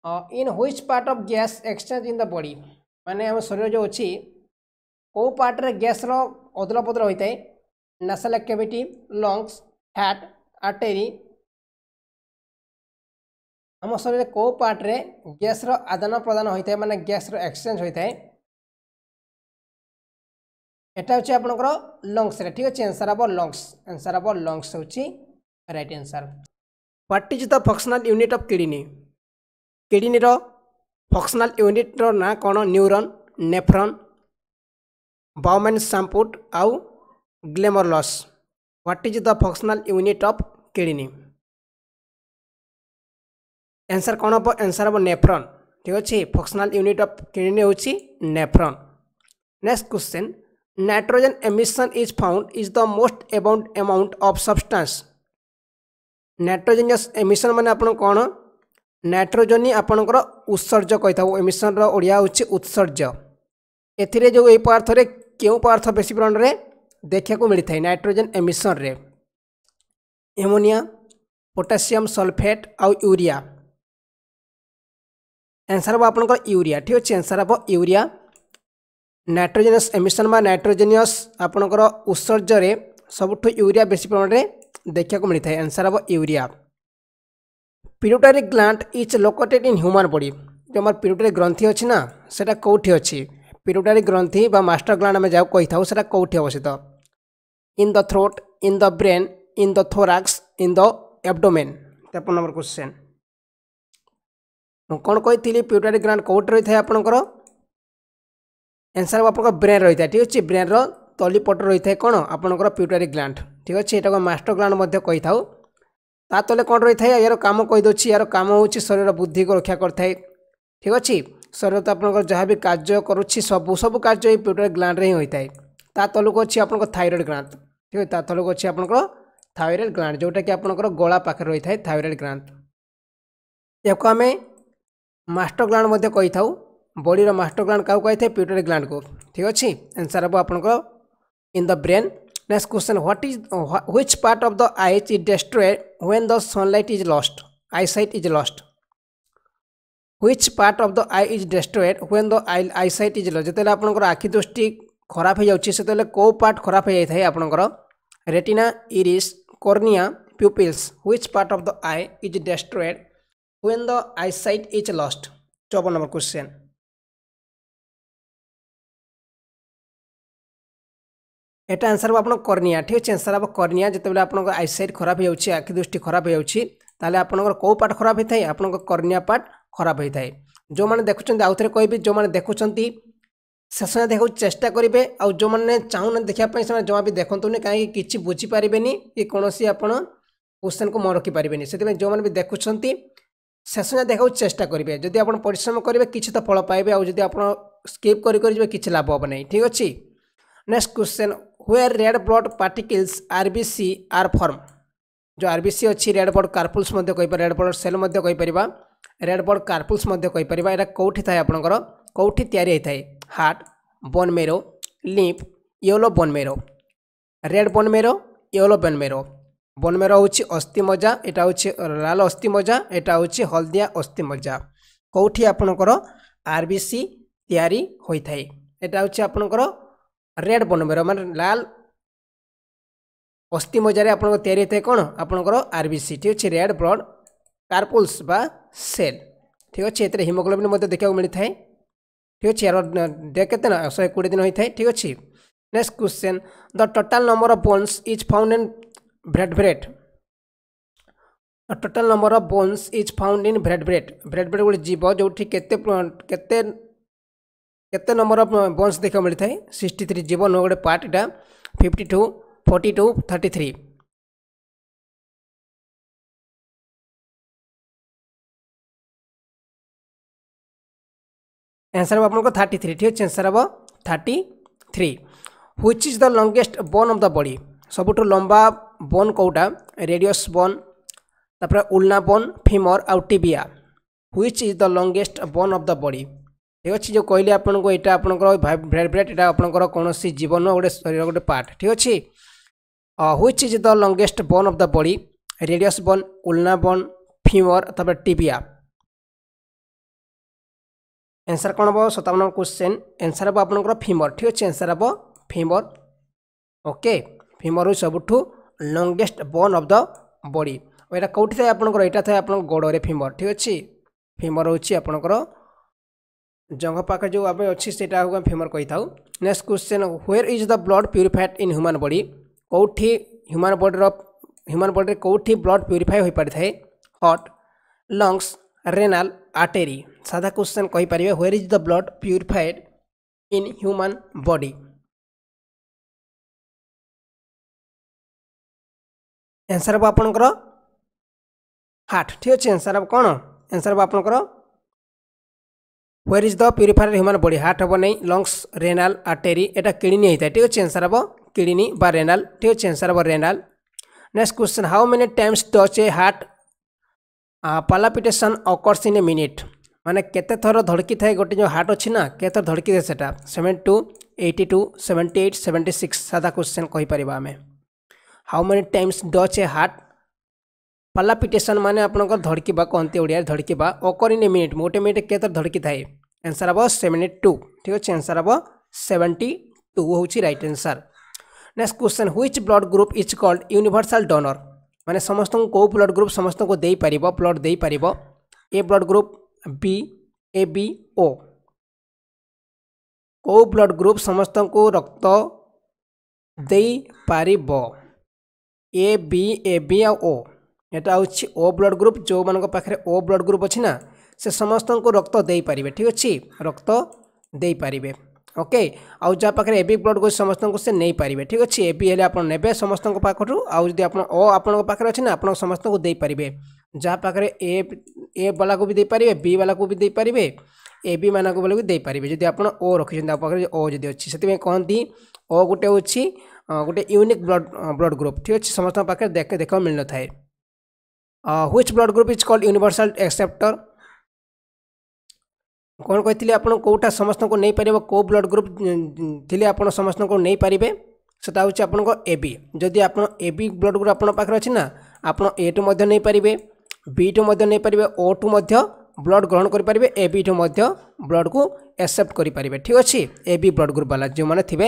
आप in which part of gas exchange in the body mane am in jo achi ko part re gas ro कौ पार्ट्रे hoy thai nasal cavity lungs nasal artery am फैट ko part re gas ro adana pradan hoy thai mane gas ro exchange hoy thai এটা হচ্ছে আপনার লংসরে ঠিক আছে answer হব lungs answer হব লংস হচ্ছে right answer what is the functional unit of kidney কিডনির ফংশনাল ইউনিটর না কোণ নিউরন নেফ্রন বাউমেন সাম্পুট আউ glomerulus what is the functional unit of kidney answer কোণ হব আনসার হব নেফ্রন ঠিক আছে ফংশনাল ইউনিট অফ কিডনি হচ্ছে nephron next question nitrogen emission is found is the most abound amount of substance nitrogenous emission मैंने आप कौन nitrogen आपणकर उत्सर्ज कही एमिशन ओडिया हूँ उत्सर्ज ए जो ये पदार्थ क्यों पदार्थ बेस परिमाण में देखा मिलता है नाइट्रोजेन एमिशन रे एमोनिया पोटासियम सल्फेट आउ यूरिया आंसर हम आपणकर यूरिया ठीक अच्छे एनसर हम यूरिया ନାଇଟ୍ରୋଜେନସ୍ ଏମିସନ୍ ବା ନାଇଟ୍ରୋଜେନିୟସ୍ ଆପଣଙ୍କର ଉତ୍ସର୍ଯ୍ୟରେ ସବୁଠୁ ୟୁରିଆ ବେଶୀ ପରିମାଣରେ ଦେଖିବାକୁ ମିଳିଥାଏ ଆନ୍ସର୍ ହେବ urea pituitary gland is located in human body ଯେଉଁ ଆମର ପିରୋଟାରୀ ଗ୍ରନ୍ଥି ଅଛି ନା ସେଇଟା କେଉଁଠି ଅଛି ପିରୋଟାରୀ ଗ୍ରନ୍ଥି ବା ମାଷ୍ଟର୍ ଗ୍ଲାଣ୍ଡ ଆମେ ଯାହାକୁ କହିଥାଉ ସେଇଟା କେଉଁଠି ଅବସ୍ଥିତ in the throat in the brain in the thorax in the abdomen ତେପନ ନମ୍ବର କୋଶ୍ଚିନ୍ ମୁଁ କ'ଣ କହିଥିଲି ପିରୋଟାରୀ ଗ୍ଲାଣ୍ଡ କେଉଁଠି ରହିଥାଏ ଆପଣଙ୍କର ଆନ୍ସର୍ ଆପଣଙ୍କ ବ୍ରେନ୍ ରହିଥାଏ ଠିକ୍ ଅଛି ବ୍ରେନ୍ର ତଳିପଟ ରହିଥାଏ କ'ଣ ଆପଣଙ୍କର ପ୍ୟୁଟାରୀ ଗ୍ଲାଣ୍ଡ ଠିକ୍ ଅଛି ଏଇଟାକୁ ମାଷ୍ଟର ଗ୍ଲାଣ୍ଡ ମଧ୍ୟ କହିଥାଉ ତା ତଳେ କ'ଣ ରହିଥାଏ ଏହାର କାମ କହିଦେଉଛି ଏହାର କାମ ହେଉଛି ଶରୀର ବୁଦ୍ଧିକୁ ରକ୍ଷା କରିଥାଏ ଠିକ୍ ଅଛି ଶରୀର ତ ଆପଣଙ୍କର ଯାହା ବି କାର୍ଯ୍ୟ କରୁଛି ସବୁ ସବୁ କାର୍ଯ୍ୟ ଏହି ପ୍ୟୁଟାରୀ ଗ୍ଲାଣ୍ଡରେ ହିଁ ହୋଇଥାଏ ତା ତଳକୁ ଅଛି ଆପଣଙ୍କ ଥାଇରଏଡ଼୍ ଗ୍ରାଣ୍ଡ ଠିକ୍ ଅଛି ତା ତଳକୁ ଅଛି ଆପଣଙ୍କର ଥାଇରଏଡ଼୍ ଗ୍ରାଣ୍ଡ ଯେଉଁଟାକି ଆପଣଙ୍କର ଗଳା ପାଖରେ ରହିଥାଏ ଥାଇରଏଡ଼୍ ଗ୍ରାଣ୍ଡ ଏହାକୁ ଆମେ ମାଷ୍ଟର ଗ୍ଲାଣ୍ଡ ମଧ୍ୟ କହିଥାଉ বডির মাস্টর গ্লাণ্ড কাহু কে পিটুটারি গ্লাণ্ডକୁ ঠিক ଅଛି ଆନ୍ସର୍ ହେବ ଆପଣଙ୍କର in the brain next question what is which part of the eyes is destroyed when the sunlight is lost eyesight is lost which part of the eye is destroyed when the eye eyesight is lost ଯେତେବେଳେ ଆପଣଙ୍କର ଆଖି ଦୃଷ୍ଟି ଖରାପ ହୋଇଯାଉଛି ସେତେବେଳେ କେଉଁ part ଖରାପ ହୋଇଯାଇଥାଏ ଆପଣଙ୍କର retina iris cornea pupils which part of the eye is destroyed when the eyesight is lost 54 number question এটা ଆନ୍ସର୍ ହେବ ଆପଣ କର୍ଣ୍ଣିଆ ଠିକ୍ ଅଛି ଆନ୍ସର୍ ହେବ କର୍ଣ୍ଣିଆ ଯେତେବେଳେ ଆପଣଙ୍କ ଆଇସାଇଟ୍ ଖରାପ ହୋଇଯାଉଛି ଆଖି ଦୃଷ୍ଟି ଖରାପ ହୋଇଯାଉଛି ତାହେଲେ ଆପଣଙ୍କର କେଉଁ ପାର୍ଟ ଖରାପ ହୋଇଥାଏ ଆପଣଙ୍କ କର୍ଣ୍ଣିଆ ପାର୍ଟ ଖରାପ ହୋଇଥାଏ ଯେଉଁମାନେ ଦେଖୁଛନ୍ତି ଆଉଥରେ କହିବି ଯେଉଁମାନେ ଦେଖୁଛନ୍ତି ଶେଷ ଦେଖିବାକୁ ଚେଷ୍ଟା କରିବେ ଆଉ ଯେଉଁମାନେ ଚାହୁଁନାହାନ୍ତି ଦେଖିବା ପାଇଁ ସେମାନେ ଜମା ବି ଦେଖନ୍ତୁନି କାହିଁକି କିଛି ବୁଝିପାରିବେନି କି କୌଣସି ଆପଣ କୋଶ୍ଚେନ୍କୁ ମନେ ରଖିପାରିବେନି ସେଥିପାଇଁ ଯେଉଁମାନେ ବି ଦେଖୁଛନ୍ତି ଶେଷ ଯାଏଁ ଦେଖିବାକୁ ଚେଷ୍ଟା କରିବେ ଯଦି ଆପଣ ପରିଶ୍ରମ କରିବେ କିଛି ତ ଫଳ ପାଇବେ ଆଉ ଯଦି ଆପଣ ସ୍କିପ୍ କରି କରିଯିବେ କିଛି ଲାଭ ହେବ ନାହିଁ ଠିକ୍ ଅଛି next question where red blood particles R B C are form ଯେଉଁ ଆର୍ ବି ସି ଅଛି ରେଡ଼୍ ବ୍ଲଡ଼୍ କାର୍ପୁଲ୍ସ ମଧ୍ୟ କହିପାରିବା ରେଡ଼୍ ବ୍ଲଡ଼୍ ସେଲ୍ ମଧ୍ୟ କହିପାରିବା ରେଡ଼୍ ବ୍ଲଡ଼୍ କାର୍ପୁଲ୍ସ ମଧ୍ୟ କହିପାରିବା ଏଇଟା କେଉଁଠି ଥାଏ ଆପଣଙ୍କର କେଉଁଠି ତିଆରି ହୋଇଥାଏ heart bone marrow lymph yellow bone marrow red bone marrow yellow bone marrow bone marrow ହେଉଛି ଅସ୍ଥି ମଜା ଏଇଟା ହେଉଛି ଲାଲ ଅସ୍ଥି ମଜା ଏଇଟା ହେଉଛି ହଳଦିଆ ଅସ୍ଥି ମଜା କେଉଁଠି ଆପଣଙ୍କର ଆର୍ ବି ସି ତିଆରି ହୋଇଥାଏ ଏଇଟା ହେଉଛି ଆପଣଙ୍କର ରେଡ଼୍ ପନବେର ମାନେ ଲାଲ ଅସ୍ଥି ମଜାରେ ଆପଣଙ୍କ ତିଆରି ହୋଇଥାଏ କ'ଣ ଆପଣଙ୍କର ଆର୍ ବି ସି ଠିକ୍ ଅଛି ରେଡ଼୍ ବ୍ଲଡ୍ କାର୍ପୁଲ୍ସ ବା ସେଲ୍ ଠିକ୍ ଅଛି ଏଥିରେ ହିମୋଗ୍ଲୋବିନ୍ ମଧ୍ୟ ଦେଖିବାକୁ ମିଳିଥାଏ ଠିକ୍ ଅଛି ଏହାର ଡେ କେତେ ନା ଶହେ କୋଡ଼ିଏ ଦିନ ହୋଇଥାଏ ଠିକ୍ ଅଛି next question the total number of bones is found in vertebrate total number of bones is found in vertebrate vertebrate ଗୋଟେ ଯିବ ଯେଉଁଠି କେତେ କେତେ କେତେ ନମ୍ବର ଅଫ୍ ବନ୍ସ ଦେଖିବାକୁ ମିଳିଥାଏ ସିକ୍ସଟି ଥ୍ରୀ ଯିବ ନୁହଁ ଗୋଟେ ପାର୍ଟ ଏଇଟା fifty two forty two thirty three answer ହେବ ଆପଣଙ୍କ ଥାର୍ଟି ଥ୍ରୀ ଠିକ୍ ଅଛି ଆନ୍ସର୍ ହେବ thirty three which is the longest bone of the body ସବୁଠୁ ଲମ୍ବା ବନ୍ କେଉଁଟା ରେଡ଼ିଓସ୍ ବନ୍ ତାପରେ ଉଲ୍ନା ବନ୍ ଫିମର୍ ଆଉ tibia which is the longest bone of the body ঠিক আছে যে কহিলি আপনার এটা আপনার ফেভরেট এটা আপনার কোণী জীবন গোটে শরীর গোটে পার্ট ঠিক আছে which is the longest bone of the body radius bone ulna বন ফিমর তারপরে টিবিয়া এনসার কোণ হব সতাবন নম্বর কোশ্চেন এনসার হব আপনার ফিমর ঠিক আছে এনসার হব ফিমর ওকে ফিমর হচ্ছে সবুঠু longest bone of the body এটা কোটি থাকে আপনার এটা থাকে আপনার গোড়ে ফিমর ঠিক আছে ফিমর হচ্ছে আপনার ଜଙ୍ଘ ପାଖରେ ଯେଉଁ ଆମେ ଅଛି ସେଇଟାକୁ ଆମେ ଫେମର କହିଥାଉ next question where is the blood purified in human body କେଉଁଠି ହ୍ୟୁମାନ୍ ବଡ଼ିର ହ୍ୟୁମାନ୍ ବଡ଼ିରେ କେଉଁଠି ବ୍ଲଡ଼ ପ୍ୟୁରିଫାଏ ହୋଇପାରିଥାଏ ହଟ୍ ଲଙ୍ଗସ୍ ରେନାଲ୍ ଆର୍ଟେରୀ ସାଧା କ୍ୱେଶ୍ଚନ୍ କହିପାରିବେ where is the blood purified in human body answer ହେବ ଆପଣଙ୍କର ହାର୍ଟ ଠିକ୍ ଅଛି ଏନ୍ସର୍ ହେବ କ'ଣ ଏନ୍ସର୍ ହେବ ଆପଣଙ୍କର where is the purifier human body heart হব নাই লংস রেনাল আর্টেরি এটা কিডনি হয়ে ঠিক আছে আনসার হব কিডনি বা রেনাল ঠিক আছে আনসার হব renal next question how many times does a heart palpitation occurs in a minute মানে কেতে থর ধড়কি থাকে গোটে যে হার্ট অছি না কেতে থর ধড়কি থাকে সেটা seven two eighty two seventy eight seventy six সাদা কোশ্চেন কহিপারিবা আমি how many times does a heart palpitation मैंने आप धड़क कहते ओडिया धड़क अकर इन ए मिनिट गोटे मिनिट के धड़की थाए ଆନ୍ସର୍ ହେବ ସେଭେଣ୍ଟି ଟୁ ଠିକ୍ ଅଛି ଆନ୍ସର୍ ହେବ ସେଭେଣ୍ଟି ଟୁ ହେଉଛି right answer next question which blood group is called universal donor ମାନେ ସମସ୍ତଙ୍କୁ କେଉଁ ବ୍ଲଡ୍ ଗ୍ରୁପ୍ ସମସ୍ତଙ୍କୁ ଦେଇପାରିବ ବ୍ଲଡ୍ ଦେଇପାରିବ ଏ ବ୍ଲଡ୍ ଗ୍ରୁପ୍ ବି ଏ ବି ଓ କେଉଁ ବ୍ଲଡ୍ ଗ୍ରୁପ୍ ସମସ୍ତଙ୍କୁ ରକ୍ତ ଦେଇପାରିବ ଏ ବି ଏ ବି ଆଉ ଓ ଏଇଟା ହେଉଛି ଓ ବ୍ଲଡ୍ ଗ୍ରୁପ୍ ଯେଉଁମାନଙ୍କ ପାଖରେ ଓ ବ୍ଲଡ୍ ଗ୍ରୁପ୍ ଅଛି ନା से समस्त को रक्त दे पारे ठीक अच्छे रक्त दे पारे ओके आउ जहाँ पाखे ए बी ब्लड को समस्त को से नहीं पारे ठीक अच्छे ए बी ने समस्त पाखु आदि ओ आप अच्छे आप समस्त को दे पारे जहाँ पाखे ए ए बाला को भी दे पारे बी बाला को भी दे पारे ए बी मान को भी दे पारे जी आप ओ रखी आप ओ जी अच्छे से कहते ओ गोटे गोटे यूनिक ब्लड ब्लड ग्रुप ठीक अच्छे समस्त पाखे देखा मिल न था which blood group is called universal acceptor କ'ଣ କହିଥିଲି ଆପଣ କେଉଁଟା ସମସ୍ତଙ୍କୁ ନେଇପାରିବ କେଉଁ ବ୍ଲଡ଼୍ ଗ୍ରୁପ୍ ଥିଲେ ଆପଣ ସମସ୍ତଙ୍କୁ ନେଇପାରିବେ ସେଟା ହେଉଛି ଆପଣଙ୍କ ଏ ବି ଯଦି ଆପଣ ଏ ବି ବ୍ଲଡ଼୍ ଗ୍ରୁପ୍ ଆପଣଙ୍କ ପାଖରେ ଅଛି ନା ଆପଣ ଏଠୁ ମଧ୍ୟ ନେଇପାରିବେ ବିଠୁ ମଧ୍ୟ ନେଇପାରିବେ ଓ ଟୁ ମଧ୍ୟ ବ୍ଲଡ଼ ଗ୍ରହଣ କରିପାରିବେ ଏ ବିଠୁ ମଧ୍ୟ ବ୍ଲଡ଼୍କୁ ଏକ୍ସେପ୍ଟ କରିପାରିବେ ଠିକ୍ ଅଛି ଏ ବି ବ୍ଲଡ଼୍ ଗ୍ରୁପ୍ ବାଲା ଯେଉଁମାନେ ଥିବେ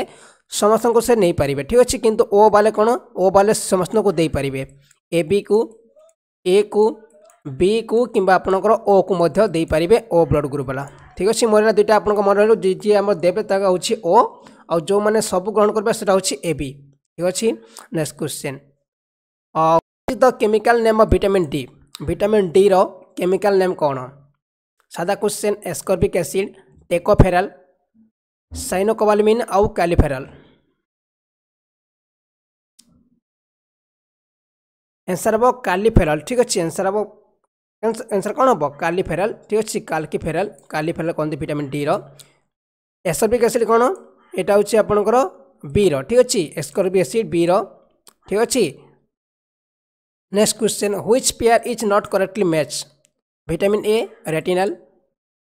ସମସ୍ତଙ୍କୁ ସେ ନେଇପାରିବେ ଠିକ୍ ଅଛି କିନ୍ତୁ ଓ ବାଲେ କ'ଣ ଓ ବାଲେ ସମସ୍ତଙ୍କୁ ଦେଇପାରିବେ ଏ ବିକୁ ଏକୁ ବି କୁ କିମ୍ବା ଆପଣଙ୍କର ଓ କୁ ମଧ୍ୟ ଦେଇପାରିବେ ଓ ବ୍ଲଡ଼ ଗ୍ରୁପ୍ ହେଲା ଠିକ୍ ଅଛି ମୋର ହେଲା ଦୁଇଟା ଆପଣଙ୍କ ମନେ ରହିଲୁ ଯିଏ ଆମର ଦେବେ ତାହା ହେଉଛି ଓ ଆଉ ଯେଉଁମାନେ ସବୁ ଗ୍ରହଣ କରିବେ ସେଇଟା ହେଉଛି ଏ ବି ଠିକ୍ ଅଛି next question the chemical name of vitamin D vitamin ଡିର କେମିକାଲ ନେମ୍ କ'ଣ ସାଧା କ୍ୱେଶ୍ଚିନ୍ ଏସ୍କର୍ବିକ୍ ଏସିଡ୍ ଟେକୋଫେରାଲ ସାଇନୋକୋବାଲମିନ୍ ଆଉ କାଲିଫେରାଲ ଏନ୍ସର୍ ହେବ କାଲିଫେରାଲ ଠିକ୍ ଅଛି ଏନ୍ସର୍ ହେବ आंसर कौन हम काली फेराल ठीक अच्छे फेराल काली फेराल कहते भिटामिन डी रसर्बिक एसीड कौन यहाँ हूँ आपणकर बी रिक अच्छे एस्कर्बिक एसीड बी रिक अच्छे next question which pair is not correctly match vitamin A retinal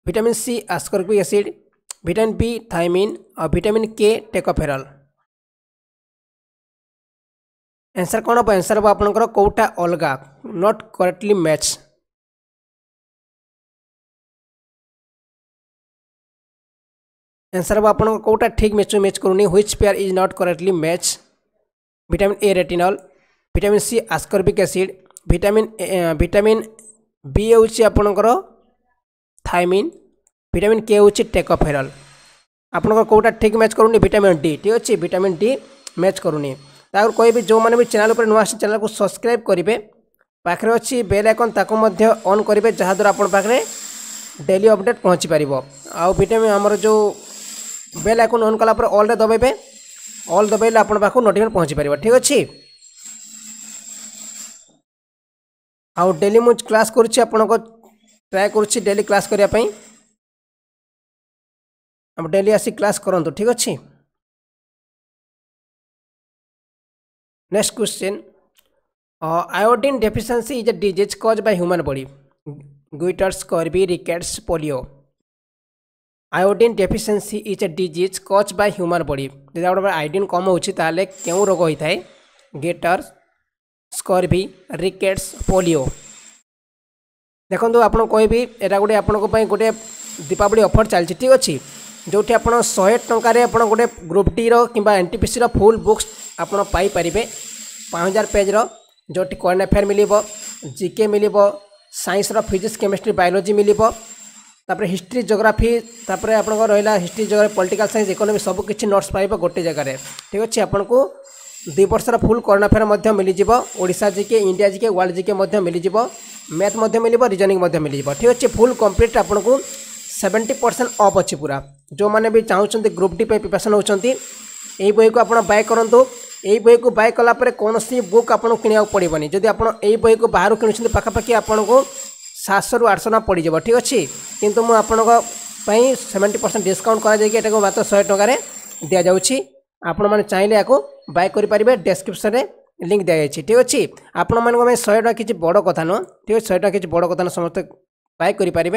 vitamin C ascorbic acid vitamin B thiamine और भिटामिन के টেকোফেরল आंसर कौन हम आंसर हम আপনার कौटा अलग নট करेक्टली मैच आंसर हम आपको कौटा ठीक मैच मैच करूनी which pair is not correctly match vitamin A retinol vitamin C ascorbic acid vitamin vitamin B হচ্ছে আপনার থাইমিন ভিটামিন কে হচ্ছে টেকোফেরল আপনার কোটা ঠিক ম্যাচ করুনি ভিটামিন ডি ঠিক আছে ভিটামিন ডি ম্যাচ করুনি তাহলে কবি যে চ্যানেল উপরে নূয়া আসছে চ্যানেলকে সবসক্রাইব করবে পাখে অছি বেল আইকন তাকে মধ্যে অন করবে যাদ্বারা আপনার পাখে ডেলি অপডেট পৌঁছি পাব আটামিন আমার যে ବେଲ୍ ଆଇକନ୍ ଅନ୍ କଲାପରେ ଅଲ୍ରେ ଦବାଇବେ ଅଲ୍ ଦବାଇଲେ ଆପଣ ପାଖକୁ ନୋଟିଫିକେସନ୍ ପହଞ୍ଚିପାରିବ ଠିକ୍ ଅଛି ଆଉ ଡେଲି ମୁଁ କ୍ଲାସ୍ କରୁଛି ଆପଣଙ୍କ ଟ୍ରାଏ କରୁଛି ଡେଲି କ୍ଲାସ୍ କରିବା ପାଇଁ ଆପଣ ଡେଲି ଆସି କ୍ଲାସ୍ କରନ୍ତୁ ଠିକ୍ ଅଛି next question iodine deficiency is a disease caused by human body ଗୁଇଟର୍ସ କର୍ବି rickets polio iodine deficiency is a disease caused by human body ଯଦି ଆପଣଙ୍କର ଆୟୋଡିନ୍ କମ୍ ହେଉଛି ତାହେଲେ କେଉଁ ରୋଗ ହୋଇଥାଏ ଗେଟର୍ସ ସ୍କର୍ଭି ରିକେଟ୍ସ ପୋଲିଓ ଦେଖନ୍ତୁ ଆପଣ କହିବି ଏଇଟା ଗୋଟେ ଆପଣଙ୍କ ପାଇଁ ଗୋଟେ ଦୀପାବଳି ଅଫର୍ ଚାଲିଛି ଠିକ୍ ଅଛି ଯେଉଁଠି ଆପଣ ଶହେ ଟଙ୍କାରେ ଆପଣ ଗୋଟେ ଗ୍ରୁପ୍ ଡିର କିମ୍ବା ଏନ୍ ଟି ପି ସିର ଫୁଲ୍ ବୁକ୍ସ ଆପଣ ପାଇପାରିବେ ପାଞ୍ଚ ହଜାର ପେଜ୍ର ଯେଉଁଠି କରେଣ୍ଟ ଆଫେୟାର୍ ମିଳିବ ଜିକେ ମିଳିବ ସାଇନ୍ସର ଫିଜିକ୍ସ କେମିଷ୍ଟ୍ରି ବାୟୋଲୋଜି ମିଳିବ ତାପରେ ହିଷ୍ଟ୍ରି ଜୋଗ୍ରାଫି ତାପରେ ଆପଣଙ୍କର ରହିଲା history geography political science economy ସବୁ କିଛି ନୋଟ୍ସ ପାଇବ ଗୋଟେ ଜାଗାରେ ଠିକ୍ ଅଛି ଆପଣଙ୍କୁ ଦୁଇ ବର୍ଷର ଫୁଲ୍ କରୋନା ଫେୟାର ମଧ୍ୟ ମିଳିଯିବ Odisha GK India GK world GK ମଧ୍ୟ ମିଳିଯିବ ମ୍ୟାଥ୍ ମଧ୍ୟ ମିଳିବ ରିଜନିଂ ମଧ୍ୟ ମିଳିଯିବ ଠିକ୍ ଅଛି ଫୁଲ୍ କମ୍ପ୍ଲିଟ୍ ଆପଣଙ୍କୁ ସେଭେଣ୍ଟି ପରସେଣ୍ଟ ଅଫ୍ ଅଛି ପୁରା ଯେଉଁମାନେ ବି ଚାହୁଁଛନ୍ତି ଗ୍ରୁପ୍ ଡି ପାଇଁ ପ୍ରିପାରେସନ୍ ହେଉଛନ୍ତି ଏହି ବହିକୁ ଆପଣ ବାଏ କରନ୍ତୁ ଏହି ବହିକୁ ବାଏ କଲା ପରେ କୌଣସି ବୁକ୍ ଆପଣଙ୍କୁ କିଣିବାକୁ ପଡ଼ିବନି ଯଦି ଆପଣ ଏହି ବହିକୁ ବାହାରୁ କିଣୁଛନ୍ତି ପାଖାପାଖି ଆପଣଙ୍କୁ সাতশরু আটশো টাকা পড়িযোগ ঠিক আছে কিন্তু মু আপনার সেভেন্টি পরসেন্ট ডিসকাউন্ট করা যাই এটা মাত্র শহে টাকার দিয়া যাচ্ছি আপনার মানে চাইলে এখন বাই করে পারে ডেসক্রিপশনে লিঙ্ক দিয়া যাই ঠিক আছে আপনার শহে টাকা কিছু বড় কথা নুহ ঠিক আছে শহে টাকা কিছু বড় কথা নু সমস্ত বাই করে পারে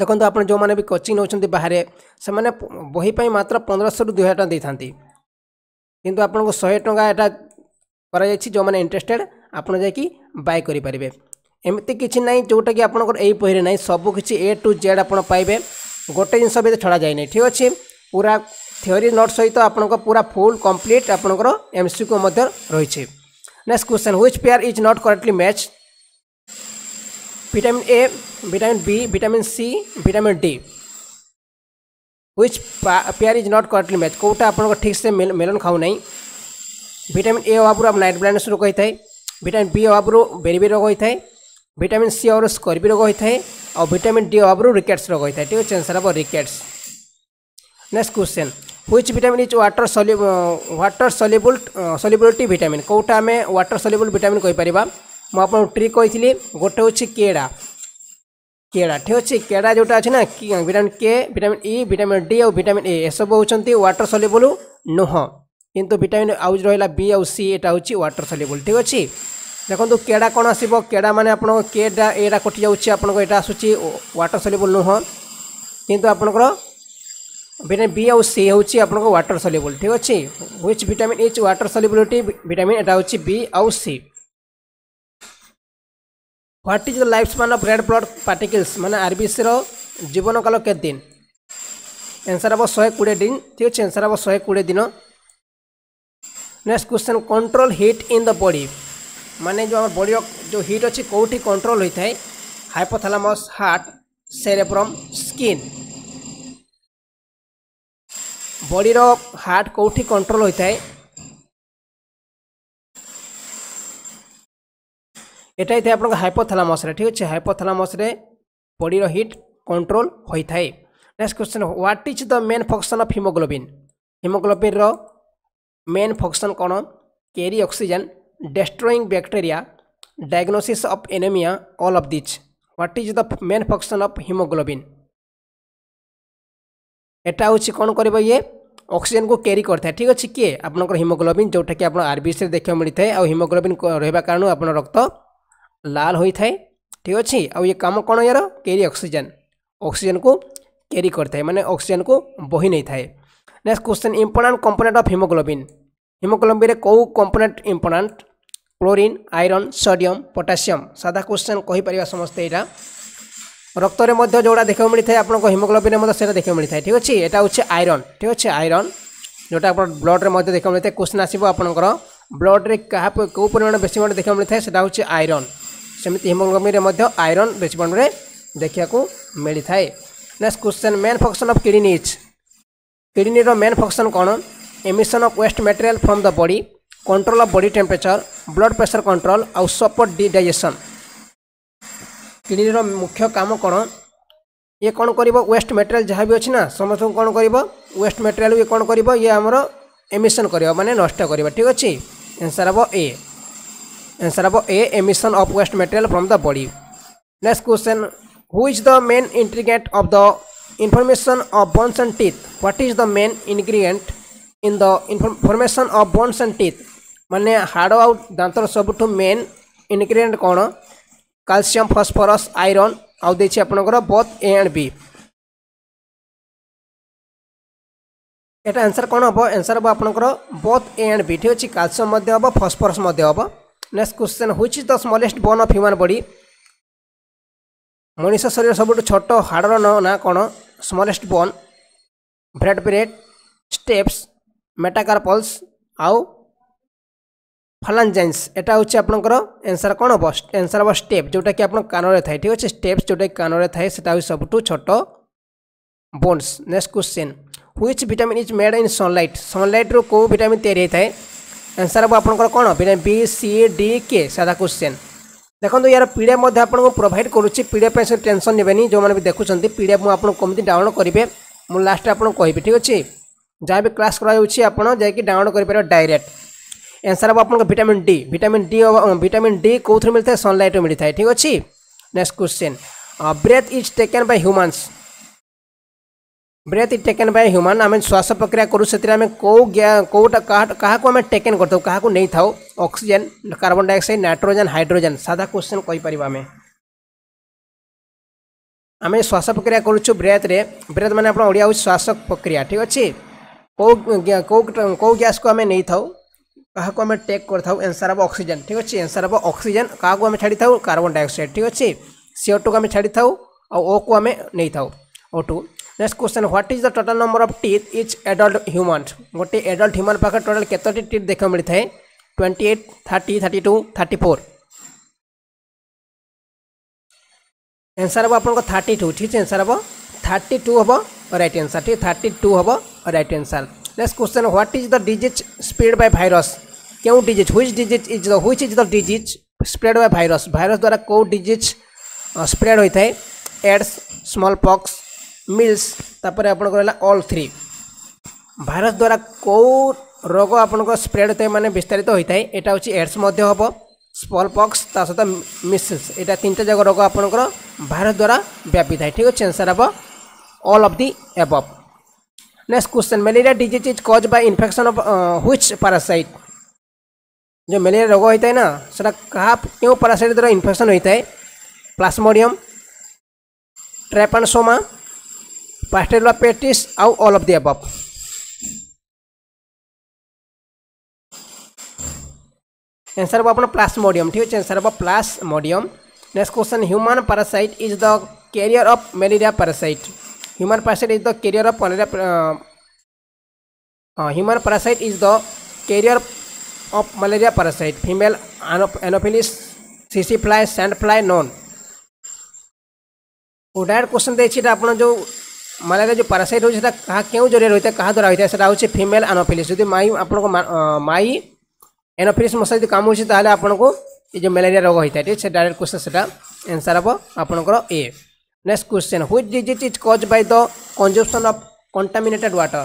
ଦେଖନ୍ତୁ ଆପଣ ଯେଉଁମାନେ ବି କୋଚିଂ ନେଉଛନ୍ତି ବାହାରେ ସେମାନେ ବହି ପାଇଁ ମାତ୍ର ପନ୍ଦରଶହରୁ ଦୁଇ ହଜାର ଟଙ୍କା ଦେଇଥାନ୍ତି କିନ୍ତୁ ଆପଣଙ୍କୁ ଶହେ ଟଙ୍କା ଏଇଟା କରାଯାଇଛି ଯେଉଁମାନେ ଇଣ୍ଟରେଷ୍ଟେଡ଼ ଆପଣ ଯାଇକି ବାଏ କରିପାରିବେ ଏମିତି କିଛି ନାହିଁ ଯେଉଁଟାକି ଆପଣଙ୍କର ଏହି ବହିରେ ନାହିଁ ସବୁକିଛି ଏ ଟୁ ଜେଡ଼୍ ଆପଣ ପାଇବେ ଗୋଟେ ଜିନିଷ ବି ଛଡ଼ା ଯାଇନାହିଁ ଠିକ୍ ଅଛି ପୁରା ଥିଓରି ନୋଟ୍ ସହିତ ଆପଣଙ୍କ ପୁରା ଫୁଲ୍ କମ୍ପ୍ଲିଟ୍ ଆପଣଙ୍କର ଏମ୍ ସି କ୍ୟୁ ମଧ୍ୟ ରହିଛି next question which pair is not correctly match vitamin A vitamin B vitamin C vitamin D which pair is not correctly match କେଉଁଟା ଆପଣଙ୍କ ଠିକ୍ସେ ମେଲନ ଖାଉନାହିଁ ଭିଟାମିନ୍ ଏ ଅଭାବରୁ ଆମ ନାଇଟ୍ ବ୍ଲାଇଣ୍ଡନେସ୍ ରୋଗ ହୋଇଥାଏ ଭିଟାମିନ୍ ବି ଅଭାବରୁ ବେରି ବେରି ରୋଗ ହୋଇଥାଏ ଭିଟାମିନ୍ ସି ଅଭାବରୁ ସ୍କର୍ବି ରୋଗ ହୋଇଥାଏ ଆଉ ଭିଟାମିନ୍ ଡି ଅଭାବରୁ ରିକେଟ୍ସ ରୋଗ ହୋଇଥାଏ ଠିକ୍ ଅଛି ଆନ୍ସର୍ ହେବ rickets next question which vitamin is water water soluble solubility vitamin কোটা আমি ওয়াটর সলিবুল ভিটামিন কইপারা মু আপনার ট্রিক কইলি গোটে হচ্ছে কেড়া কেড়া ঠিক আছে কেড়া যেটা আছে না vitamin K vitamin E vitamin D আর ভিটামিন এ এসব হচ্ছেন ওয়াটর সলিবুল নুহ কিন্তু ভিটামিন আউ রহলা বি আউ সি এটা হচ্ছে ওয়াটর সলিবুল ঠিক আছে দেখুন কেডা কোণ আসব কেডা মানে আপনার কেডা এটা কটি যাচ্ছে আপনার এটা আসুচি ওয়াটর সলিবল নুহ কিন্তু আপনার ভিটামিন বি আউ সি হচ্ছে আপনার ওয়াটর সলিবল ঠিক আছে which vitamin is water solubility vitamin এটা হচ্ছে বি আউ C what is the life span of red blood particles মানে আরবিসির জীবনকাল কেত দিন এনসার হব শহে কোড়ি দিন ঠিক আছে এনসার হব শহে কোড়ি দিন next question control heat in the body ମାନେ ଯେଉଁ ଆମର ବଡ଼ିର ଯେଉଁ ହିଟ୍ ଅଛି କେଉଁଠି କଣ୍ଟ୍ରୋଲ ହୋଇଥାଏ ହାଇପୋଥାଲାମସ୍ ହାର୍ଟ ସେରେପ୍ରମ୍ ସ୍କିନ୍ ବଡ଼ିର ହାର୍ଟ କେଉଁଠି କଣ୍ଟ୍ରୋଲ ହୋଇଥାଏ ଏଟା ହେଇଥାଏ ଆପଣଙ୍କ ହାଇପୋଥାଲାମସ୍ରେ ଠିକ୍ ଅଛି ହାଇପୋଥାଲାମସ୍ରେ ବଡ଼ିର ହିଟ୍ କଣ୍ଟ୍ରୋଲ ହୋଇଥାଏ next question what is the main function of haemoglobin ହିମୋଗ୍ଲୋବିନ୍ର ମେନ୍ ଫଙ୍କସନ୍ କ'ଣ carry oxygen destroying bacteria, diagnosis of anemia, all of these. What is the main function of hemoglobin? এটা হচ্ছে কোণ করব ইয়ে অক্সিজেন কু carry করে থাকে ঠিক আছে কি আপনার হিমোগ্লোবিন যেটা কি আপনার আরবিএসরে দেখা মিলি থাকে হিমোগ্লোবিন রহবা কারণ আপনার রক্ত লাল হয়ে থাকে ঠিক আছে আয়ে কাম কোণ ইয়ার ক্যারি অক্সিজেন অক্সিজেন কু ক্যারি করে থাকে মানে অক্সিজেন কু বহি নেই থাকে next question important component of haemoglobin haemoglobin কেউ component important chlorine iron sodium potassium ସାଧା କୋଶ୍ଚେନ୍ କହିପାରିବା ସମସ୍ତେ ଏଇଟା ରକ୍ତରେ ମଧ୍ୟ ଯେଉଁଟା ଦେଖିବାକୁ ମିଳିଥାଏ ଆପଣଙ୍କ ହିମୋଗ୍ଲୋବିନ୍ରେ ମଧ୍ୟ ସେଇଟା ଦେଖିବାକୁ ମିଳିଥାଏ ଠିକ୍ ଅଛି ଏଇଟା ହେଉଛି ଆଇରନ୍ ଠିକ୍ ଅଛି ଆଇରନ୍ ଯେଉଁଟା ଆପଣ ବ୍ଲଡ଼୍ରେ ମଧ୍ୟ ଦେଖିବାକୁ ମିଳିଥାଏ କୋଶ୍ଚିନ୍ ଆସିବ ଆପଣଙ୍କର ବ୍ଲଡ଼୍ରେ କାହା କେଉଁ ପରିମାଣ ବେଶୀ ପରିମାଣ ଦେଖିବାକୁ ମିଳିଥାଏ ସେଇଟା ହେଉଛି ଆଇରନ୍ ସେମିତି ହିମୋଗ୍ଲୋବିନ୍ରେ ମଧ୍ୟ ଆଇରନ୍ ବେଶୀ ପରିମାଣରେ ଦେଖିବାକୁ ମିଳିଥାଏ next question main function of kidney is କିଡ଼ନୀର ମେନ୍ ଫଙ୍କସନ୍ କ'ଣ emission of waste material from the body control of body temperature, blood pressure control ଆଉ support digestion. କିଡ଼ନୀର ମୁଖ୍ୟ କାମ କ'ଣ ଇଏ କ'ଣ କରିବ ୱେଷ୍ଟ ମେଟେରିଆଲ୍ ଯାହା ବି ଅଛି ନା ସମସ୍ତଙ୍କୁ କ'ଣ କରିବ ୱେଷ୍ଟ ମେଟେରିଆଲ୍ ଇଏ କ'ଣ କରିବ ଇଏ ଆମର ଏମିସନ୍ କରିବ ମାନେ ନଷ୍ଟ କରିବ ଠିକ୍ ଅଛି ଏନ୍ସର୍ ହେବ ଏ ଏନ୍ସର୍ ହେବ A emission of waste material from the body next question who is the main ingredient of the formation of bones and teeth what is the main ingredient in the formation of bones and teeth ମାନେ ହାଡ଼ ଆଉ ଦାନ୍ତର ସବୁଠୁ main ingredient କ'ଣ calcium phosphorus iron ଆଉ ଦେଇଛି ଆପଣଙ୍କର both A and B এটা আনসার কোণ হব আনসার হব আপনার বোথ এ আন্ড বি ঠিক আছে ক্যালসিয়াম মধ্যে হব ফসফরস মধ্যে হব next question which is the smallest bone of human body মনিষ শরীর সবুঠু ছোট হাড়র না কোণ স্মলেস্ট বোন ব্রেড ব্রেড স্টেপস ମେଟାକାର୍ପଲ୍ସ ଆଉ ଫାଲାଞ୍ଜାଇନ୍ସ ଏଇଟା ହେଉଛି ଆପଣଙ୍କର ଏନ୍ସର୍ କ'ଣ ହେବ ଏନ୍ସର୍ ହେବ ଷ୍ଟେପ୍ ଯେଉଁଟାକି ଆପଣ କାନରେ ଥାଏ ଠିକ୍ ଅଛି ଷ୍ଟେପ୍ସ ଯେଉଁଟାକି କାନରେ ଥାଏ ସେଇଟା ହେଉଛି ସବୁଠୁ ଛୋଟ bones next question which vitamin is made in sunlight ସନ୍ଲାଇଟ୍ରୁ କେଉଁ ଭିଟାମିନ୍ ତିଆରି ହୋଇଥାଏ ଏନ୍ସର୍ ହେବ ଆପଣଙ୍କର କ'ଣ vitamin B C D K ସାଧା କ୍ୱେଶ୍ଚିନ୍ ଦେଖନ୍ତୁ ୟାର ପି ଡି ଏଫ୍ ମଧ୍ୟ ଆପଣଙ୍କୁ ପ୍ରୋଭାଇଡ଼ କରୁଛି ପି ଡି ଏଫ୍ ପାଇଁ ସେ ଟେନସନ୍ ନେବେନି ଯେଉଁମାନେ ବି ଦେଖୁଛନ୍ତି ପି ଡି ଏଫ୍ ମୁଁ ଆପଣଙ୍କୁ କେମିତି ଡାଉନଲୋଡ଼ କରିବେ ମୁଁ ଲାଷ୍ଟରେ ଆପଣଙ୍କୁ କହିବି ଠିକ୍ ଅଛି जहाँ भी क्लास कराऊँ आप डाउनलोड कर डायरेक्ट एनसर हम आपको vitamin D vitamin D vitamin D कौन मिलता है सनलाइट में मिलता है ठीक अच्छे next question breath is taken by humans breath is taken by human आम श्वास प्रक्रिया करूँ से कौ कौटा क्या आम टेकेन कर क्या नहीं था oxygen carbon dioxide nitrogen hydrogen साधा क्वेश्चन कहींपर आम आम श्वास प्रक्रिया करूँ ब्रेथ रे ब्रेथ मैंने श्वास प्रक्रिया ठीक अच्छे कौ गैस को आम नहीं था क्या आम टेक् करसर हम अक्सीजेन ठीक अच्छे एनसर हम अक्सीजेन क्या आम छाड़ी था कार्बन डाइअक्साइड ठीक अच्छे सीओ टू को आम छाड़ी था ओ को आम नहीं था O two next question what is the total number of teeth each adult human गोटे एडल्ट ह्यूमन पाखे टोटाल कतोटी टीथ देखा मिलता है twenty eight thirty thirty two thirty four answer हम आप थर्टी टू ठीक है एनसर हम থার্টি टू হব रईट আনসার ठीक থার্টি टू हम right answer next question what is the disease spread by virus কেউ disease which disease is the which is the disease spread by virus virus দ্বারা কেউ disease spread হয়ে থাকে ads small पक्स mills तापर आपण three virus द्वारा कौ रोग आपण स्प्रेड होता है मैंने विस्तारित होता है यहाँ हूँ एड्स हम स्मल पक्स ता सहित मिसेस यहाँ तीन टाइम जाक रोग आपंकर भाइरस द्वारा व्यापी था ठीक अच्छे एनसर हम all of the above next question malaria disease is caused by infection of uh, which parasite जो मलेरिया रोग होता है ना सेटा कहा क्यों पारासाइट द्वारा इन्फेक्शन होता है प्लास्मोडियम ट्रेपनसोमा पास्टेला पेटिस आउ all of the above answer हम प्लास्मोडियम ठीक है आंसर हम plasmodium next question human parasite is the carrier of malaria parasite human parasite is the carrier of cholera uh, uh, human parasite is the carrier of malaria parasite female anopheles cc fly sand fly known उडायर question देखिए आप जो malaria जो parasite हो क्या क्यों जरिया रही है क्या द्वारा होता है सेटा हूँ फिमेल आनोफिलिस जो माई आप माई एनोफिलिस मशा जो कम हो आपको ये जो मलेरिया रोग होता है ठीक से डायरेक्ट क्वेश्चन से आंसर हम आपंकर ए Next question Which disease is caused by the consumption of contaminated water?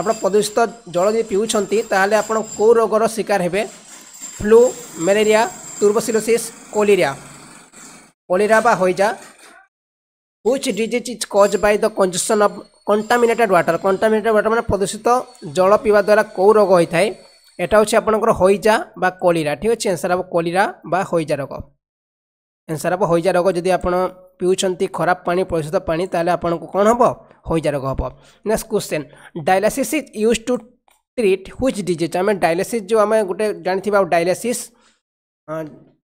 ଆପଣ ପ୍ରଦୂଷିତ ଜଳ ଯଦି ପିଉଛନ୍ତି ତାହେଲେ ଆପଣ କେଉଁ ରୋଗର ଶିକାର ହେବେ ଫ୍ଲୁ ମ୍ୟାଲେରିଆ ଟୁର୍ବସିଲୋସିସ୍ କୋଲେରିଆ କୋଲେରିଆ ବା ହଇଜା which disease is cause by the congestion of contaminated water contaminated water মানে প্রদূষিত জল পিবা দ্বারা কেউ রোগ হয়ে থাকে এটা হচ্ছে আপনার হইজা বা কলিরা ঠিক আছে এনসার হব কলিরা বা হইজা রোগ এনসার হব হইজা রোগ যদি আপনার ପିଉଛନ୍ତି ଖରାପ ପାଣି ପରିଶୁଦ୍ଧ ପାଣି ତାହେଲେ ଆପଣଙ୍କୁ କ'ଣ ହେବ ହଇଜା ରୋଗ ହେବ next question dialysis is use to treat which disease ଆମେ ଡାଇଲାସିସ୍ ଯେଉଁ ଆମେ ଗୋଟେ ଜାଣିଥିବା ଆଉ ଡାଇଲାସିସ୍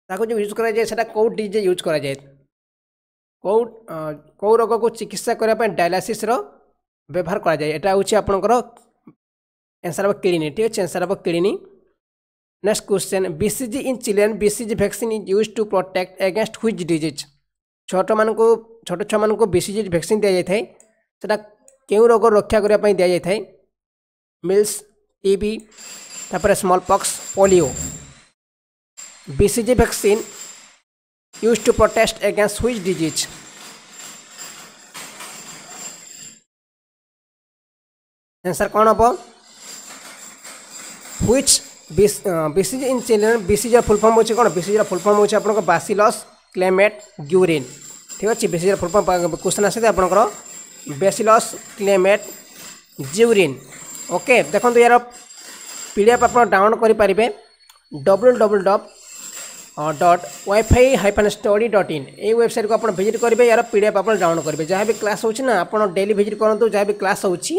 ତାକୁ ଯେଉଁ ୟୁଜ୍ କରାଯାଏ ସେଇଟା କେଉଁ ଡିଜିଜ୍ ୟୁଜ୍ କରାଯାଏ କେଉଁ କେଉଁ ରୋଗକୁ ଚିକିତ୍ସା କରିବା ପାଇଁ ଡାଇଲାସିସ୍ର ବ୍ୟବହାର କରାଯାଏ ଏଇଟା ହେଉଛି ଆପଣଙ୍କର ଆନ୍ସର୍ ହେବ କିଡ଼ନୀ ଠିକ୍ ଅଛି ଆନ୍ସର୍ ହେବ kidney Next question BCG in children BCG vaccine is used to protect against which disease छोट मान छोट छुआ बीसीजी भैक्सीन दि जाए से क्यों रोग रक्षा करने दि जाए मिल्स टीबी तापर smallpox polio BCG vaccine use to protect against which disease answer कौन हम which BCG in children BCG full form हो फुलफर्म होगी आपसी लस କ୍ଲେମେଟ୍ ଗ୍ୟୁରିନ୍ ଠିକ୍ ଅଛି ବେଶୀ ଫୁଲ୍ କ୍ୱେଶ୍ଚନ୍ ଆସିଥାଏ ଆପଣଙ୍କର ବେସିଲସ୍ କ୍ଲେମେଟ୍ ଜିଉରିନ୍ ଓକେ ଦେଖନ୍ତୁ ୟାର ପି ଡି ଏଫ୍ ଆପଣ ଡାଉନଲୋଡ଼୍ କରିପାରିବେ W W dot dot wifi hyphen study dot in এই ওয়েবসাইটকে আপনার ভিজিট করবে ইয়ার পিডিএফ আপনার ডাউনলোড করবে যা বি ক্লাস হচ্ছে না আপনার ডেলি ভিজিট করতু যা বি ক্লাস হচ্ছে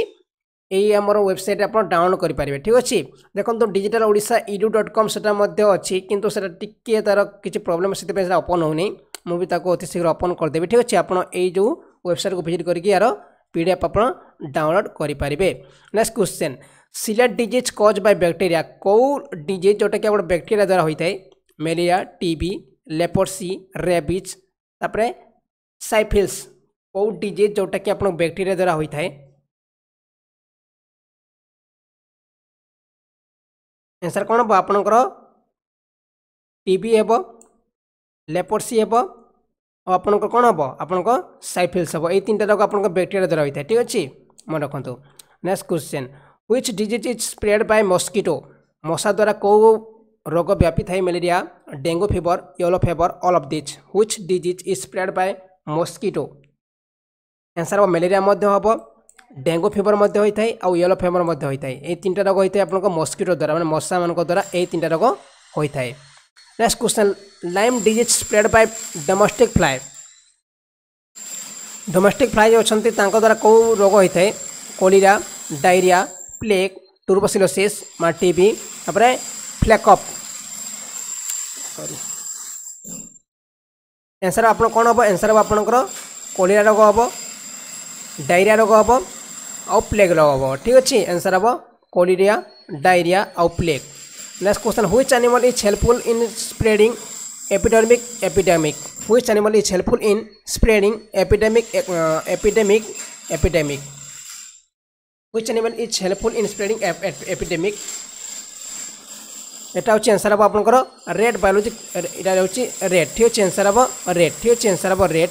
এই আমার ওয়েবসাইট আপনার ডাউনলোড করে পারবে ঠিক আছে দেখুন digital Odisha edu dot com সেটা মধ্যে অছি কিন্তু সেটা টিকি তার কিছু প্রোবলেম সেপাই সেটা ওপন হোনি মু তাকে অতি শীঘ্র ওপন করেদেবি ঠিক আছে আপনার এই যে ওয়েবসাইটকে ভিজিট করি ইয়ার পিডিএফ আপনার ডাউনলোড করে পারবে নেক্সট কোশ্চেন সিলা ডিজিজ কজ বাই ব্যাকটেরিয়া কেউ ডিজিজ যেটাকি আমার ব্যাকটেরিয়া দ্বারা হয়ে থাকে ম্যালেরিয়া টিবি লেপরসি রেবিজ তাপরে সাইফিলস কেউ ডিজিজ যেটাকি আপনার ব্যাকটেরিয়া দ্বারা হয়ে থাকে आंसर कौन हम आप टी हेब लेपोसी हेब और आप कौन हम आपफिल्स हे यही तीन टाक आप बैक्टेरिया द्वारा होता है ठीक अच्छे मन रखु next question which disease is spread by mosquito मशा द्वारा कौ रोग व्यापी था malaria dengue fever yellow fever all of these which disease is spread by mosquito answer हम मेले हम ডেঙ্গু ফিভর মধ্যে হয়ে আউ ইয়েলো ফিভর মধ্যে হয়ে এই তিনটা রোগ হয়ে আপনার মস্কিটো দ্বারা মানে মশা মানক দ্বারা এই তিনটা রোগ হয়ে next question Lyme disease spread by domestic fly domestic fly যে অনেক দ্বারা কেউ রোগ হয়ে কোলেরা ডায়রিয়া প্লেগ টুরবসিলোসিস মানে টিবি তাপরে ফ্লেকঅপ সরি এনসার আপনার কোণ হব এনসার হব আপনার কোলেরা রোগ হব ডায়রিয়া রোগ হব ଆଉ ପ୍ଲେଗ୍ର ହେବ ଠିକ୍ ଅଛି ଆନ୍ସର୍ ହେବ କୋଲିରିଆ ଡାଇରିଆ ଆଉ plague next question which animal is helpful in spreading epidemic epidemic which animal is helpful in spreading epidemic epidemic epidemic which animal is helpful in spreading epidemic এটা হচ্ছে আনসার হব আপনার red biology এটা হচ্ছে red ঠিক আছে answer হব red ঠিক আছে আনসার হব রেড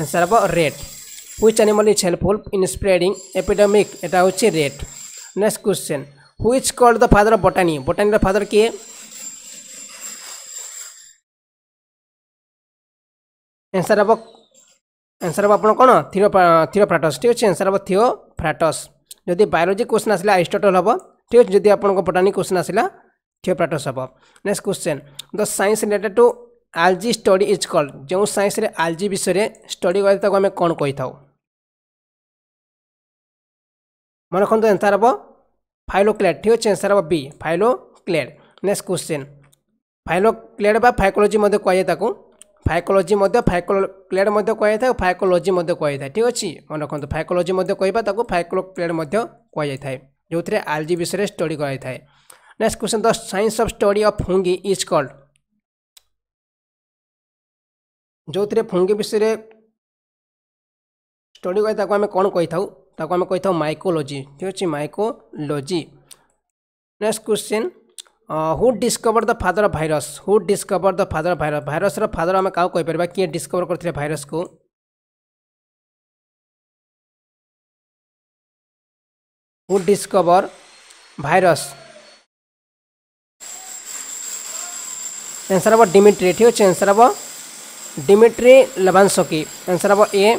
আনসার হব rat which animal is helpful in spreading epidemic এটা হচ্ছে rat next question which call the father of botany বটানির ফাদার কে অ্যান্সার হব অ্যান্সার হব আপনার কোণ থিও থিও ফ্রাটস ঠিক আছে অ্যান্সার হব থিও ফ্রাটস যদি বায়োলোজি কোশ্চেন আসলে আরিস্টটল হব ঠিক আছে যদি আপনার বটানি কোশ্চেন আসলে থিও ফ্রাটস হব next question the science related to algae algae is is যে ଯେଉଁ ସାଇନ୍ସରେ ଆଲଜି ବିଷୟରେ ଷ୍ଟଡ଼ି କରିଥାଉ আমি ଆମେ কই থাকি मन रखु एंसर हम फाइलो क्लेड ठीक अच्छे एनसर हम B फाइलो clade next question फाइलो clade बा फाइकोलोजी कहुता फाइकोलोजी फाइकोलो क्लेड कहु फाइकोलोजी कहुता ठीक अच्छे मन रखु फाइकोलोजी कहता फाइकोलो क्लेड कहुए जो थे आलजी विषय स्टडी कराई next question the science of study of fungi is called जो थे फुंगी विषय स्टडी कहता आम कौन कही ताको आम कही था माइकोलोजी ठीक अच्छे mycology next question who discover the father of virus who discover the father of virus virus father आम क्या कहीपर किए डिस्कवर करते भाइरस को हु डिस्कवर भाइरस एनसर हम डिमिट्री ठीक अच्छे एनसर हम डिमिट्री लवांशकी एनसर हम A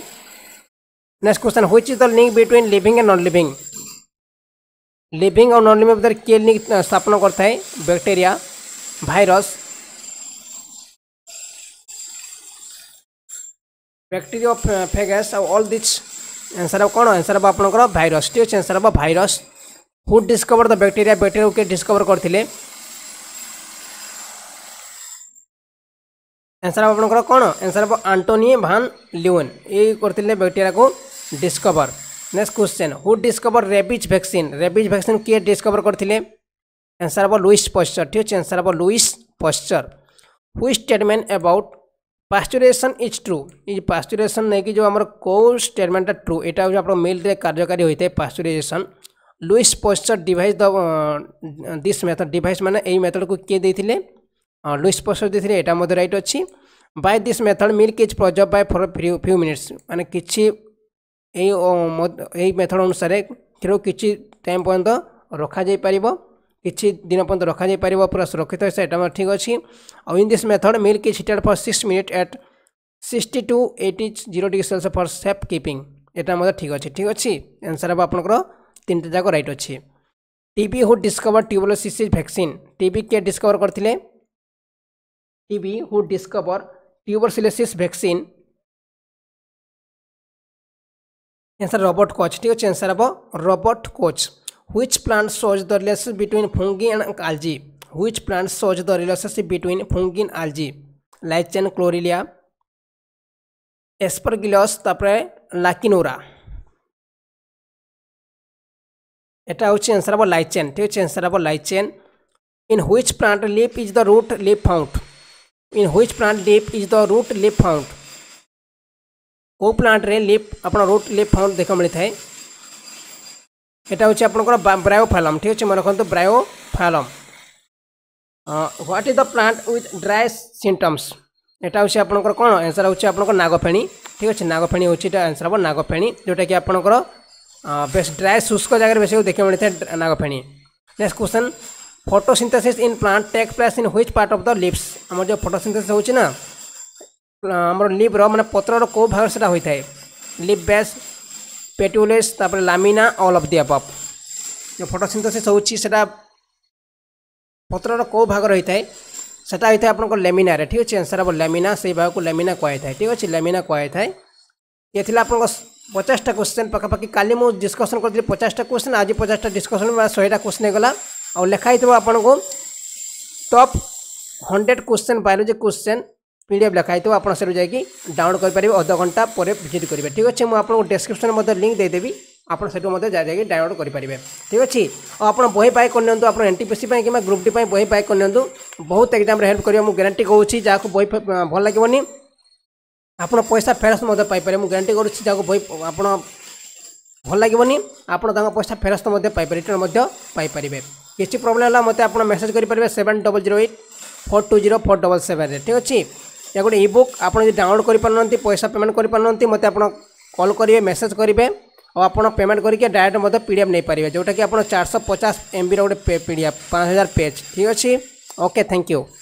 next question which is the link between living and non living living और नॉन लिविंग में के लिंक स्थापना करता है बैक्टेरिया भाइरस बैक्टेरिया फेगस और ऑल दिस आंसर कौन आंसर हम आपंकर भाइरस ठीक अच्छे आंसर हम virus who discover the bacteria bacteria के डिस्कवर करते आंसर हम आपंकर कौन आंसर हम आंटोनी भान लिओन ये करते बैक्टेरिया को discover next question who discover rabies vaccine rabies vaccine किए डिस्कवर करते आंसर हम लुईस पश्चर ठीक अच्छे आंसर हम लुईस पश्चर हुई स्टेटमेंट अबाउट पाश्चुरेसन इज ट्रु ये पाश्चुरेसन नहीं कि जो आम कौ स्टेटमेंटा ट्रू यहाँ आप मिले कार्यकारी होता है पाश्चुराइजेसन Louis Pasteur device the this method device मैंने यही मेथड को किए देते ଲୁଇସ୍ ପଷଠିରେ ଏଇଟା ମଧ୍ୟ ରାଇଟ୍ ଅଛି by this method milk is preserve by for few few minutes ମାନେ କିଛି ଏଇ ଏଇ ମେଥଡ଼ ଅନୁସାରେ କ୍ଷୀର କିଛି ଟାଇମ୍ ପର୍ଯ୍ୟନ୍ତ ରଖାଯାଇପାରିବ କିଛି ଦିନ ପର୍ଯ୍ୟନ୍ତ ରଖାଯାଇପାରିବ ପୁରା ସୁରକ୍ଷିତ ସେଇଟା ମଧ୍ୟ ଠିକ୍ ଅଛି ଆଉ in this method milk is heated for six minute at sixty two eighty zero degree Celsius for safe keeping এটা আমাদের ঠিক আছে ঠিক আছে আনসার হব আপনার তিনটা যাক রাইট অছে TB who discover tuberculosis vaccine TB কে ডিসকভর করলে TB who discover tuberculosis vaccine answer robert koch ঠিক আছে answer হব robert koch which plant shows the relationship between fungi and algae which plant shows the relationship between fungi and algae lichen ক্লোরিলিয়া aspergillus তারপরে লাকিনোরা এটা হচ্ছে answer হব lichen ঠিক আছে answer হব lichen in which plant leaf is the root leaf found in which plant leaf is the root leaf found को plant रे leaf अपना रूट लिप फाउंड देखा मिलता है यहाँ हूँ ब्रायो ब्रायोफालम ठीक अच्छे मैंने कहते bryophyllum what is the plant with dry symptoms यहाँ हूँ आप कौन आंसर होगा नागफेणी ठीक अच्छे नागफेणी हूँ आंसर हम नागफेणी जोटा कि आपंकर बेस्ट ड्राए शुष्क जगह बेस देखा मिलता है नागफेणी next question photosynthesis in plant take place in which part of the leaves आम जो फोटोसिंथेसिस होची ना आम लिप्र मैंने पत्र कौ भाग से leaf base petioles lamina all of the above जो फोटोसिंथेसिस होता पत्र कौ भाग रही है सेटा होता है आप लेमिना ठीक अच्छे आंसर हम लेमिना से भाग को लेमिना कहुई है ठीक अच्छे लेमिना कहुई है ये थी आप पचासटा क्वेश्चन पाखापाखि का मुझ डिस्कसन करी पचासटा क्वेश्चन आज पचासटा डिस्कसन शहेटा क्वेश्चन होगा ଆଉ ଲେଖା ହେଇଥିବ ଆପଣଙ୍କୁ top hundred question biology question P D F ଲେଖା ହେଇଥିବ ଆପଣ ସେଠୁ ଯାଇକି ଡାଉନଲୋଡ଼୍ କରିପାରିବେ ଅଧଘଣ୍ଟା ପରେ ଭିଜିଟ୍ କରିବେ ଠିକ୍ ଅଛି ମୁଁ ଆପଣଙ୍କୁ ଡେସ୍କ୍ରିପ୍ସନ୍ ମଧ୍ୟ ଲିଙ୍କ୍ ଦେଇଦେବି ଆପଣ ସେଠୁ ମଧ୍ୟ ଯାଇ ଯାଇକି ଡାଉନଲୋଡ଼୍ କରିପାରିବେ ଠିକ୍ ଅଛି ଆଉ ଆପଣ ବହି ପାଇ କରିନିଅନ୍ତୁ ଆପଣ ଏନ୍ ଟି ପି ସି ପାଇଁ କିମ୍ବା ଗ୍ରୁପ୍ଟି ପାଇଁ ବହି ପାଇ କରିନିଅନ୍ତୁ ବହୁତ ଏକ୍ଜାମ୍ରେ ହେଲ୍ପ କରିବ ମୁଁ ଗ୍ୟାରେଣ୍ଟି କହୁଛି ଯାହାକୁ ବହି ଭଲ ଲାଗିବନି ଆପଣ ପଇସା ଫେରସ୍ତ ମଧ୍ୟ ପାଇପାରିବେ ମୁଁ ଗ୍ୟାରେଣ୍ଟି କରୁଛି ଯାହାକୁ ବହି ଆପଣ ଭଲ ଲାଗିବନି ଆପଣ ତାଙ୍କ ପଇସା ଫେରସ୍ତ ମଧ୍ୟ ପାଇପାରିବେ ରିଟର୍ଣ୍ଣ ମଧ୍ୟ ପାଇପାରିବେ କିଛି ପ୍ରୋବ୍ଲେମ୍ ହେଲା ମୋତେ ଆପଣ ମେସେଜ୍ କରିପାରିବେ seven double zero eight four two zero four double ସେଭେନ୍ରେ ଠିକ୍ ଅଛି ଏହା ଗୋଟେ ଇ ବୁକ୍ ଆପଣ ଯଦି ଡାଉନଲୋଡ଼୍ କରିପାରୁନାହାନ୍ତି ପଇସା ପେମେଣ୍ଟ କରିପାରୁନାହାନ୍ତି ମୋତେ ଆପଣ କଲ୍ କରିବେ ମେସେଜ୍ କରିବେ ଆଉ ଆପଣ ପେମେଣ୍ଟ କରିକି ଡାଇରେକ୍ଟ ମଧ୍ୟ ପି ଡି ଏଫ୍ ନେଇପାରିବେ ଯେଉଁଟାକି ଆପଣ ଚାରିଶହ ପଚାଶ ଏମ୍ବିର ଗୋଟେ ପି ଡି ଏଫ୍ ପାଞ୍ଚ ହଜାର ପେଜ୍ ଠିକ୍ ଅଛି ଓକେ ଥ୍ୟାଙ୍କ ୟୁ